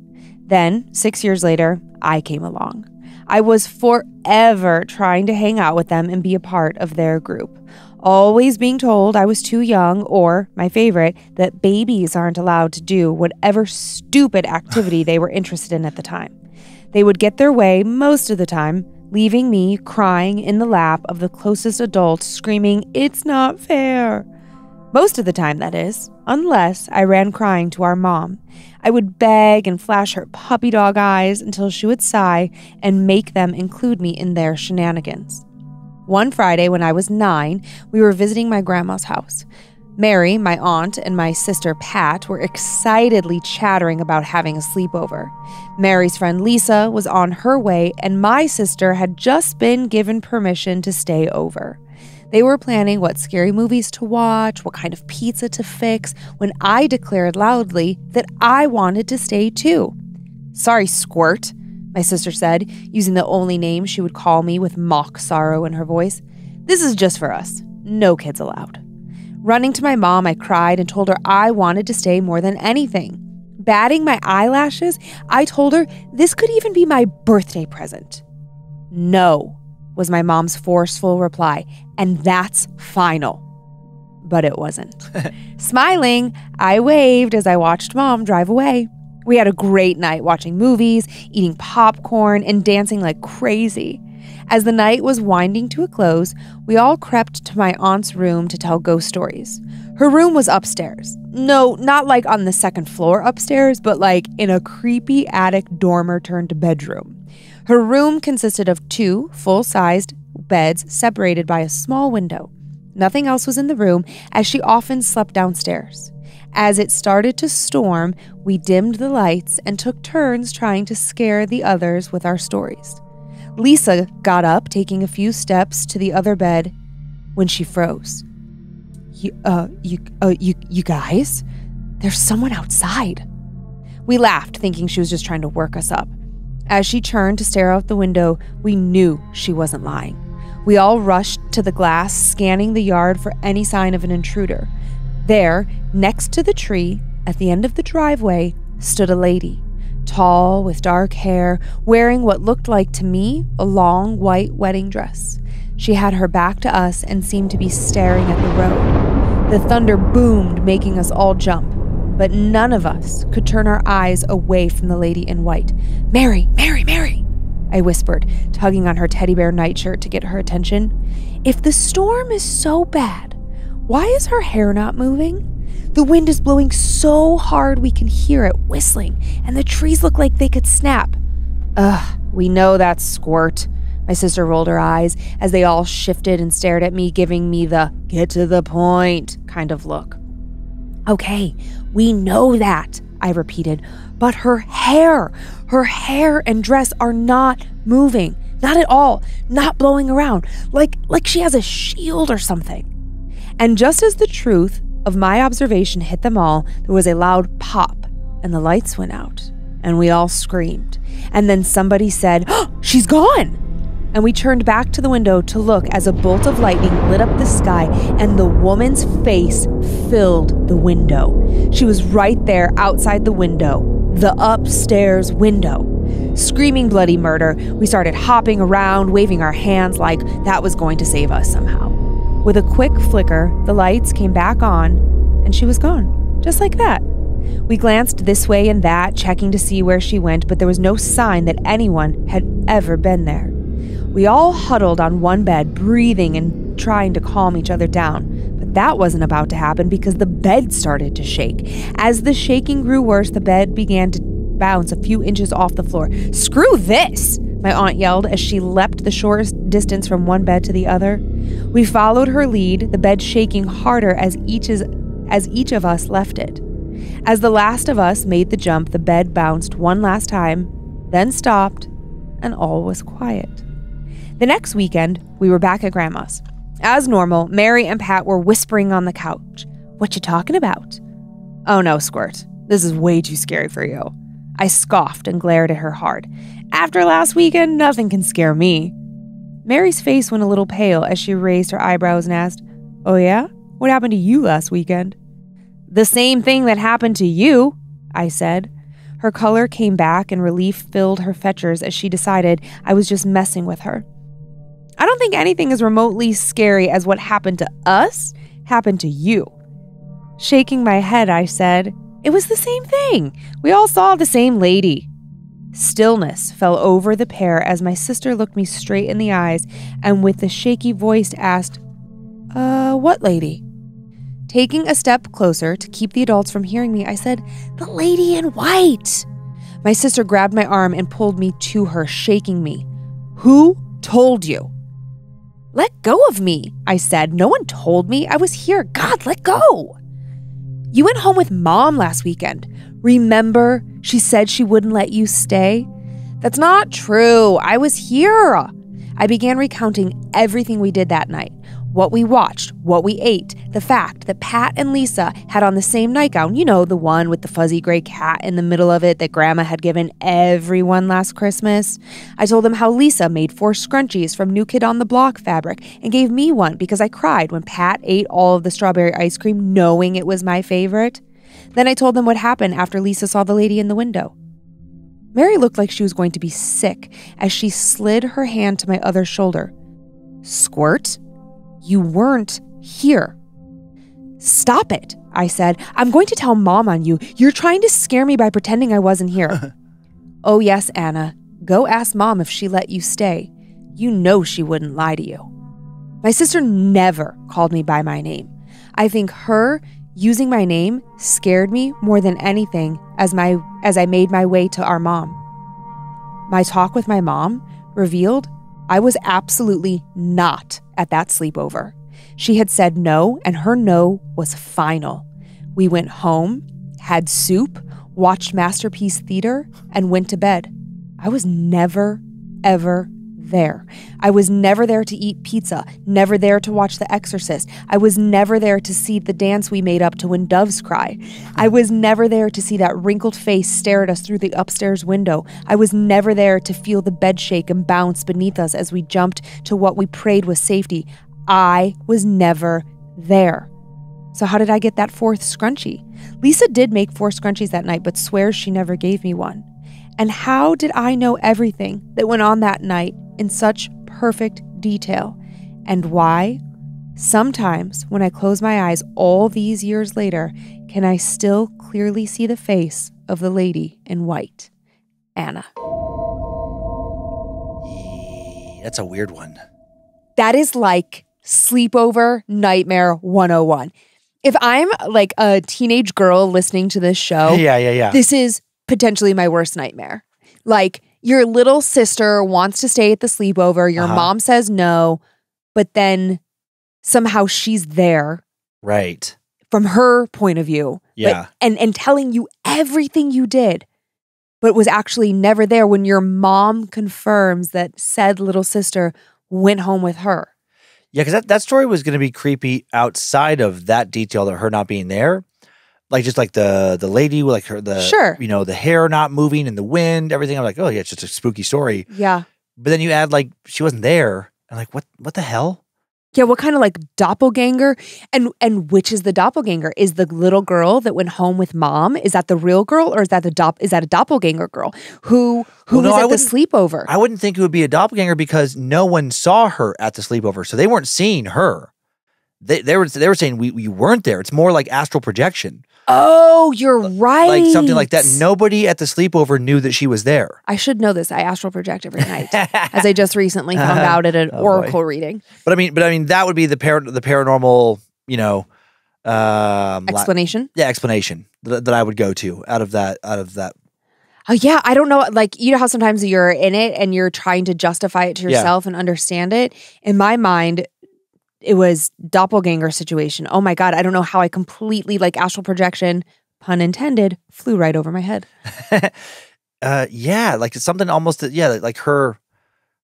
Then, six years later, I came along. I was forever trying to hang out with them and be a part of their group. Always being told I was too young, or, my favorite, that babies aren't allowed to do whatever stupid activity they were interested in at the time. They would get their way most of the time, leaving me crying in the lap of the closest adult, screaming, It's not fair. Most of the time, that is, unless I ran crying to our mom. I would beg and flash her puppy dog eyes until she would sigh and make them include me in their shenanigans. One Friday, when I was nine, we were visiting my grandma's house. Mary, my aunt, and my sister Pat were excitedly chattering about having a sleepover. Mary's friend Lisa was on her way, and my sister had just been given permission to stay over. They were planning what scary movies to watch, what kind of pizza to fix, when I declared loudly that I wanted to stay too. Sorry, Squirt, my sister said, using the only name she would call me with mock sorrow in her voice. This is just for us. No kids allowed. Running to my mom, I cried and told her I wanted to stay more than anything. Batting my eyelashes, I told her this could even be my birthday present. No, was my mom's forceful reply, and that's final. But it wasn't. *laughs* Smiling, I waved as I watched mom drive away. We had a great night watching movies, eating popcorn, and dancing like crazy. As the night was winding to a close, we all crept to my aunt's room to tell ghost stories. Her room was upstairs. No, not like on the second floor upstairs, but like in a creepy attic dormer turned bedroom. Her room consisted of two full sized beds separated by a small window. Nothing else was in the room, as she often slept downstairs. As it started to storm, we dimmed the lights and took turns trying to scare the others with our stories. Lisa got up, taking a few steps to the other bed, when she froze. You, uh, you, uh, you, you guys? There's someone outside. We laughed, thinking she was just trying to work us up. As she turned to stare out the window, we knew she wasn't lying. We all rushed to the glass, scanning the yard for any sign of an intruder. There, next to the tree, at the end of the driveway, stood a lady. Tall, with dark hair, wearing what looked like to me a long white wedding dress. She had her back to us and seemed to be staring at the road. The thunder boomed, making us all jump, but none of us could turn our eyes away from the lady in white. Mary, Mary, Mary, I whispered, tugging on her teddy bear nightshirt to get her attention. If the storm is so bad, why is her hair not moving? The wind is blowing so hard we can hear it whistling, and the trees look like they could snap. Ugh, we know that squirt. My sister rolled her eyes as they all shifted and stared at me, giving me the get to the point kind of look. Okay, we know that, I repeated, but her hair, her hair and dress are not moving. Not at all, not blowing around, like like she has a shield or something. And just as the truth of my observation hit them all, there was a loud pop and the lights went out and we all screamed. And then somebody said, oh, "She's gone." And we turned back to the window to look as a bolt of lightning lit up the sky and the woman's face filled the window. She was right there outside the window, the upstairs window. Screaming bloody murder, we started hopping around, waving our hands like that was going to save us somehow. With a quick flicker, the lights came back on and she was gone, just like that. We glanced this way and that, checking to see where she went, but there was no sign that anyone had ever been there. We all huddled on one bed, breathing and trying to calm each other down. But that wasn't about to happen because the bed started to shake. As the shaking grew worse, the bed began to bounce a few inches off the floor. Screw this! My aunt yelled as she leapt the shortest distance from one bed to the other. We followed her lead, the bed shaking harder as each, is, as each of us left it. As the last of us made the jump, the bed bounced one last time, then stopped, and all was quiet. The next weekend, we were back at Grandma's. As normal, Mary and Pat were whispering on the couch. What you talking about? Oh no, Squirt. This is way too scary for you. I scoffed and glared at her hard. After last weekend, nothing can scare me. Mary's face went a little pale as she raised her eyebrows and asked, Oh yeah? What happened to you last weekend? The same thing that happened to you, I said. Her color came back and relief filled her features as she decided I was just messing with her. I don't think anything as remotely scary as what happened to us happened to you. Shaking my head, I said, It was the same thing. We all saw the same lady. Stillness fell over the pair as my sister looked me straight in the eyes and with a shaky voice asked, Uh, what lady? Taking a step closer to keep the adults from hearing me, I said, The lady in white. My sister grabbed my arm and pulled me to her, shaking me. Who told you? Let go of me, I said. No one told me. I was here. God, let go. You went home with mom last weekend. Remember, she said she wouldn't let you stay? That's not true. I was here. I began recounting everything we did that night what we watched, what we ate, the fact that Pat and Lisa had on the same nightgown, you know, the one with the fuzzy gray cat in the middle of it that Grandma had given everyone last Christmas. I told them how Lisa made four scrunchies from New Kid on the Block fabric and gave me one because I cried when Pat ate all of the strawberry ice cream knowing it was my favorite. Then I told them what happened after Lisa saw the lady in the window. Mary looked like she was going to be sick as she slid her hand to my other shoulder. Squirt? You weren't here. Stop it, I said. I'm going to tell mom on you. You're trying to scare me by pretending I wasn't here. *laughs* oh, yes, Anna. Go ask mom if she let you stay. You know she wouldn't lie to you. My sister never called me by my name. I think her using my name scared me more than anything as my as I made my way to our mom. My talk with my mom revealed I was absolutely not at that sleepover. She had said no, and her no was final. We went home, had soup, watched Masterpiece Theater, and went to bed. I was never, ever there. I was never there to eat pizza, never there to watch The Exorcist. I was never there to see the dance we made up to When Doves Cry. I was never there to see that wrinkled face stare at us through the upstairs window. I was never there to feel the bed shake and bounce beneath us as we jumped to what we prayed was safety. I was never there. So, how did I get that fourth scrunchie? Lisa did make four scrunchies that night, but swears she never gave me one. And how did I know everything that went on that night in such perfect detail. And why? Sometimes, when I close my eyes all these years later, can I still clearly see the face of the lady in white, Anna. That's a weird one. That is like sleepover nightmare 101. If I'm like a teenage girl listening to this show, *laughs* Yeah, yeah, yeah. this is potentially my worst nightmare. Like your little sister wants to stay at the sleepover, your Uh-huh. mom says no, but then somehow she's there right. from her point of view. but- Yeah. and and telling you everything you did, but was actually never there when your mom confirms that said little sister went home with her. Yeah, because that, that story was going to be creepy outside of that detail that her not being there. Like just like the the lady with like her the Sure. you know the hair not moving in the wind everything I'm like oh yeah it's just a spooky story Yeah. but then you add like she wasn't there and like what what the hell Yeah, what kind of like doppelganger? And and which is the doppelganger? Is the little girl that went home with mom? Is that the real girl, or is that the dop? Is that a doppelganger girl who who Well, no, was at the sleepover? I wouldn't think it would be a doppelganger because no one saw her at the sleepover so they weren't seeing her they they were they were saying we, we weren't there it's more like astral projection oh, you're right. like something like that nobody at the sleepover knew that she was there I should know this. I astral project every night, *laughs* as I just recently found out at an *laughs* Oh, boy. oracle reading. But I mean, but I mean, that would be the par- the paranormal, you know, um, la- Explanation. yeah, explanation that, that I would go to out of that, out of that. Oh yeah, I don't know. Like you know how sometimes you're in it and you're trying to justify it to Yeah. yourself and understand it. In my mind, it was doppelganger situation. Oh my god, I don't know how I completely like astral projection, pun intended, flew right over my head. *laughs* Uh, yeah, like it's something almost, yeah, like her,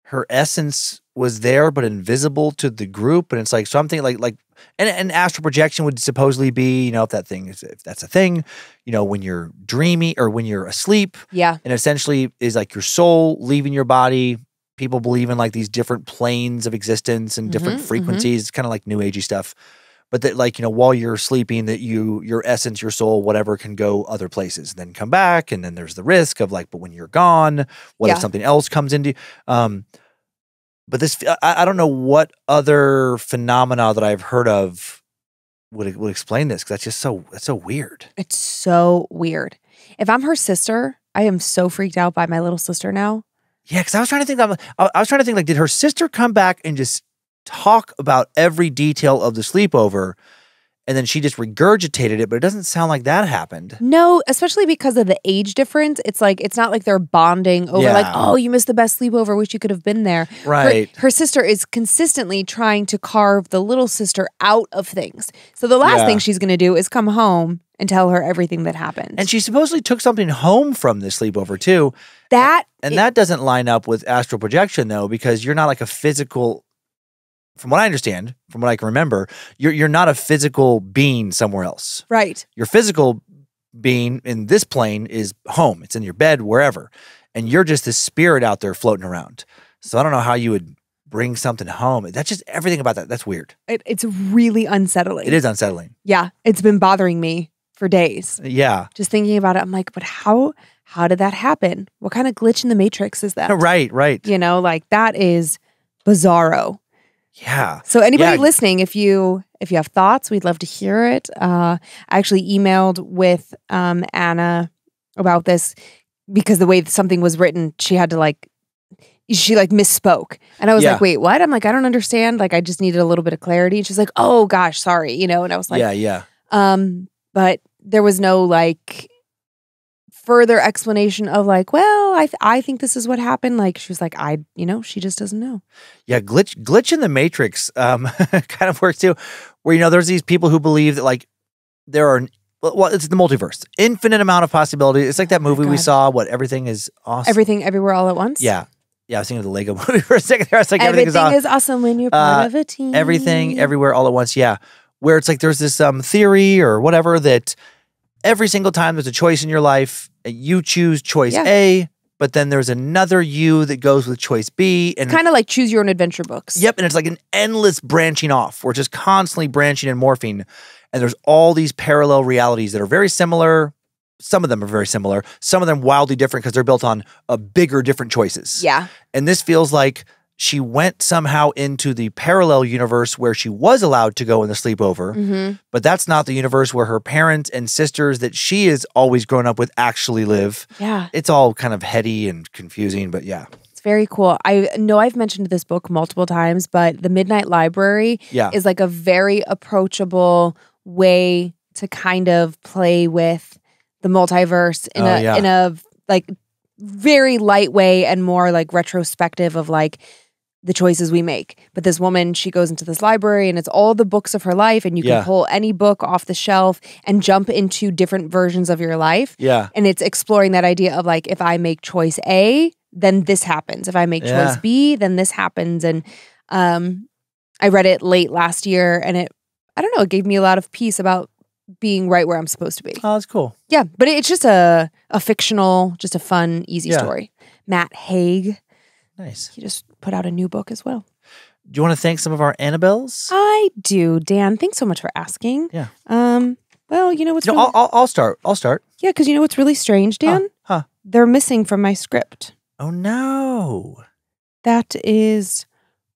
her essence was there but invisible to the group, and it's like something like like, and and astral projection would supposedly be, you know, if that thing is if that's a thing, you know, when you're dreamy or when you're asleep, Yeah, and essentially is like your soul leaving your body. People believe in like these different planes of existence and different Mhm, mhm. frequencies. It's kind of like new agey stuff. But that like, you know, while you're sleeping, that you your essence, your soul, whatever can go other places, and then come back. And then there's the risk of like, but when you're gone, what Yeah. if something else comes into um but this I, I don't know what other phenomena that I've heard of would would explain this because that's just so that's so weird. it's so weird. If I'm her sister, I am so freaked out by my little sister now. Yeah, because I was trying to think. I was trying to think like, did her sister come back and just talk about every detail of the sleepover, and then she just regurgitated it? But it doesn't sound like that happened. No, especially because of the age difference. It's like it's not like they're bonding over like, oh, you missed the best sleepover. Wish you could have been there. Right. Her, sister is consistently trying to carve the little sister out of things. So the last Yeah. thing she's going to do is come home and tell her everything that happened. And she supposedly took something home from the sleepover too, that and that doesn't line up with astral projection though, because you're not like a physical. From what I understand, from what I can remember, you're you're not a physical being somewhere else. right. your physical being in this plane is home. It's in your bed, wherever. And you're just this spirit out there floating around. So I don't know how you would bring something home. That's just everything about that. That's weird. It, it's really unsettling. It is unsettling. Yeah, it's been bothering me for days. Yeah. Just thinking about it, I'm like, but how how did that happen? What kind of glitch in the matrix is that? right, right. You know, like that is bizarro. Yeah. So anybody Yeah. listening, if you if you have thoughts, we'd love to hear it. Uh, I actually emailed with um, Anna about this because the way something was written, she had to like she like misspoke, and I was Yeah. like, "Wait, what?" I'm like, "I don't understand." Like, I just needed a little bit of clarity. And she's like, "Oh gosh, sorry," you know. And I was like, yeah, yeah. um, but there was no like further explanation of like, well, I th- I think this is what happened. Like she was like, I, you know, she just doesn't know. Yeah, glitch glitch in the matrix um *laughs* kind of works too. Where you know there's these people who believe that like there are well, it's the multiverse. Infinite amount of possibilities. It's like that Oh movie we saw, what everything is awesome. Everything, everywhere, all at once. Yeah. Yeah, I was thinking of the Lego *laughs* movie for a second there. I was like, everything, everything, is, is awesome when you're part Uh, of a team. everything everywhere all at once yeah where it's like there's this um theory or whatever that every single time there's a choice in your life uh, Uh, you choose choice Yeah. a but then there's another you that goes with choice b and Kind of like choose your own adventure books. yep and it's like an endless branching off we're just constantly branching and morphing and there's all these parallel realities that are very similar some of them are very similar some of them wildly different because they're built on a bigger different choices Yeah. and this feels like she went somehow into the parallel universe where she was allowed to go in the sleepover, hmm but that's not the universe where her parents and sisters that she has always grown up with actually live. Yeah. It's all kind of heady and confusing, but yeah. It's very cool. I know I've mentioned this book multiple times, but The Midnight Library Yeah. is like a very approachable way to kind of play with the multiverse in Oh, a yeah. in a like very light way and more like retrospective of like the choices we make. But this woman, she goes into this library and it's all the books of her life and you Yeah. can pull any book off the shelf and jump into different versions of your life Yeah. and it's exploring that idea of like if I make choice A, then this happens. If I make Yeah. choice B, then this happens. And um, I read it late last year, and it I don't know, it gave me a lot of peace about being right where I'm supposed to be. Oh, that's cool. Yeah, but it's just a a fictional, just a fun, easy Yeah. story. Matt Haig, Nice. he just put out a new book as well. Do you want to thank some of our Annabelles? I do, Dan. Thanks so much for asking. Yeah. Um. Well, you know what's no, really, I'll, I'll, I'll start. I'll start. yeah, because you know what's really strange, Dan. Huh. They're missing from my script. Oh, no. That is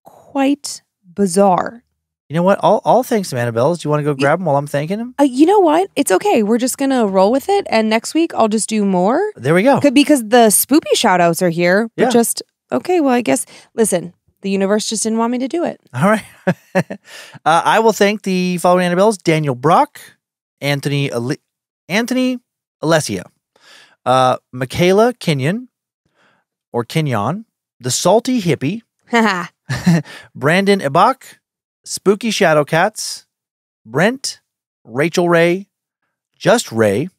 quite bizarre. You know what? I'll, I'll thank some Annabelles. Do you want to go grab them while I'm thanking them? Uh, you know what? It's okay. We're just gonna roll with it, and next week I'll just do more There we go. Because the spoopy shout outs are here. But Yeah. just okay. Well, I guess listen. The universe just didn't want me to do it. *laughs* All right. *laughs* uh, I will thank the following Annabelles Daniel Brock, Anthony Ali- Anthony Alessia, uh, Michaela Kenyon, or Kenyon, the Salty Hippie, *laughs* Brandon Ibach, Spooky Shadow Cats, Brent, Rachel Ray, Just Ray,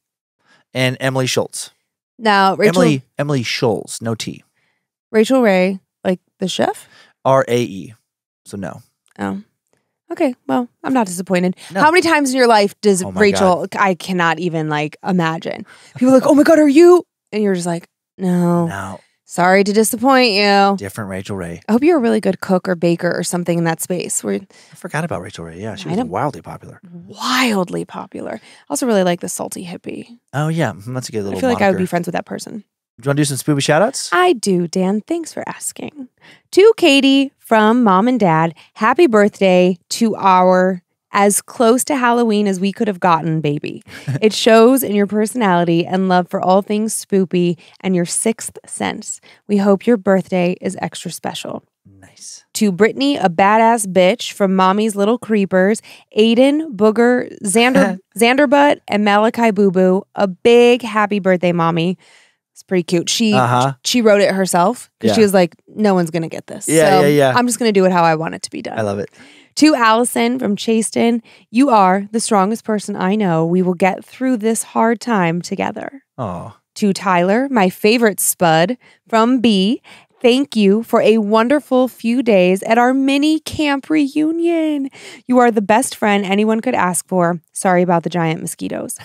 and Emily Schultz. now, Rachel, Emily Emily Schultz, no T. Rachel Ray, like the chef. R A E. So no. Oh, okay. Well, I'm not disappointed. No. How many times in your life does Oh Rachel? I cannot even like imagine. People are like, oh my god, are you? And you're just like, no. No. Sorry to disappoint you. Different Rachel Ray. I hope you're a really good cook or baker or something in that space. Where I forgot about Rachel Ray. Yeah, she was wildly popular. wildly popular. I also really like the salty hippie. Oh yeah, that's a good little. I feel like I would be friends with that person. Do you want to do some spoopy shout outs? I do, Dan. Thanks for asking. To Katie from mom and dad, happy birthday to our as close to Halloween as we could have gotten, baby. *laughs* it shows in your personality and love for all things spoopy and your sixth sense. We hope your birthday is extra special. Nice. to Brittany, a badass bitch from Mommy's Little Creepers, Aiden, Booger, Xander, *laughs* Xanderbutt, and Malachi Boo Boo. A big happy birthday, Mommy. It's pretty cute. She Uh-huh. she wrote it herself because she was like, no one's gonna get this. Yeah, So yeah, yeah. I'm just gonna do it how I want it to be done. I love it. To Allison from Chasten, you are the strongest person I know. We will get through this hard time together Oh, to Tyler, my favorite spud from B. Thank you for a wonderful few days at our mini camp reunion. You are the best friend anyone could ask for. Sorry about the giant mosquitoes.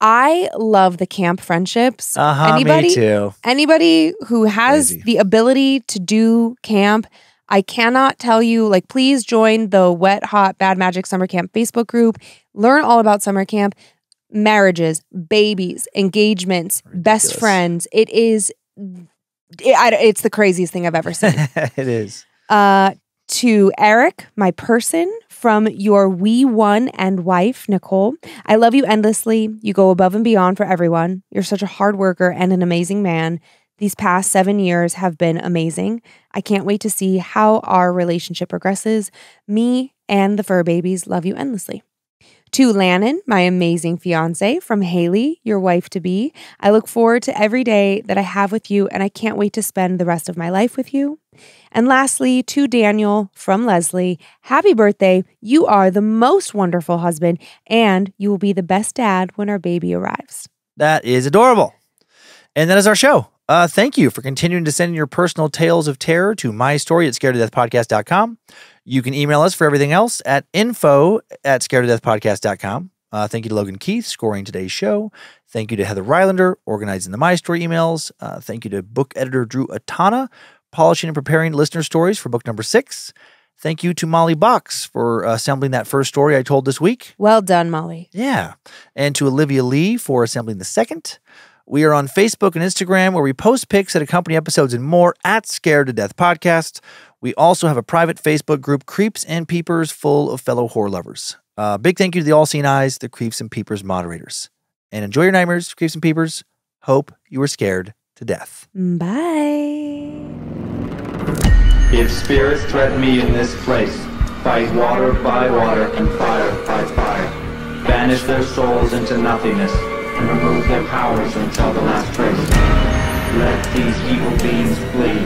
I love the camp friendships. uh huh. anybody Me too. anybody who has Crazy. the ability to do camp, I cannot tell you, like, please join the Wet Hot Bad Magic Summer Camp Facebook group. Learn all about summer camp, marriages, babies, engagements, best friends. It is, it, I, it's the craziest thing I've ever seen. *laughs* it is. uh, to Eric, my person from your wee one and wife, Nicole. I love you endlessly. You go above and beyond for everyone. You're such a hard worker and an amazing man. These past seven years have been amazing. I can't wait to see how our relationship progresses. Me and the fur babies love you endlessly. To Lannon, my amazing fiance, from Haley, your wife to be. I look forward to every day that I have with you, and I can't wait to spend the rest of my life with you. And lastly, to Daniel from Leslie, happy birthday. You are the most wonderful husband, and you will be the best dad when our baby arrives. That is adorable. And that is our show. Uh, thank you for continuing to send your personal tales of terror to my story at scaredtodeathpodcast.com. You can email us for everything else at info at scaredtodeathpodcast.com. Uh, thank you to Logan Keith scoring today's show. Thank you to Heather Rylander organizing the My Story emails. Uh, thank you to book editor Drew Atana polishing and preparing listener stories for book number six. Thank you to Molly Box for assembling that first story I told this week. Well done, Molly. Yeah. And to Olivia Lee for assembling the second. We are on Facebook and Instagram where we post pics that accompany episodes and more at Scared to Death Podcast. We also have a private Facebook group, Creeps and Peepers, full of fellow horror lovers. Uh, big thank you to the All Seeing Eyes, the Creeps and Peepers moderators. And enjoy your nightmares, Creeps and Peepers. Hope you were scared to death. Bye. If spirits threaten me in this place, fight water by water and fire by fire. Banish their souls into nothingness and remove their powers until the last trace. Let these evil beings flee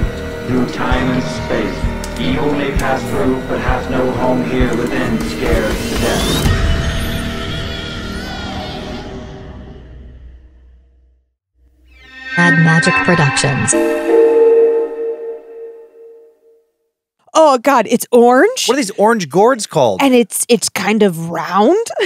through time and space. Evil may pass through, but has no home here within, scared to death. Bad Magic Productions. Oh God, it's orange What are these orange gourds called? and it's it's kind of round. *laughs*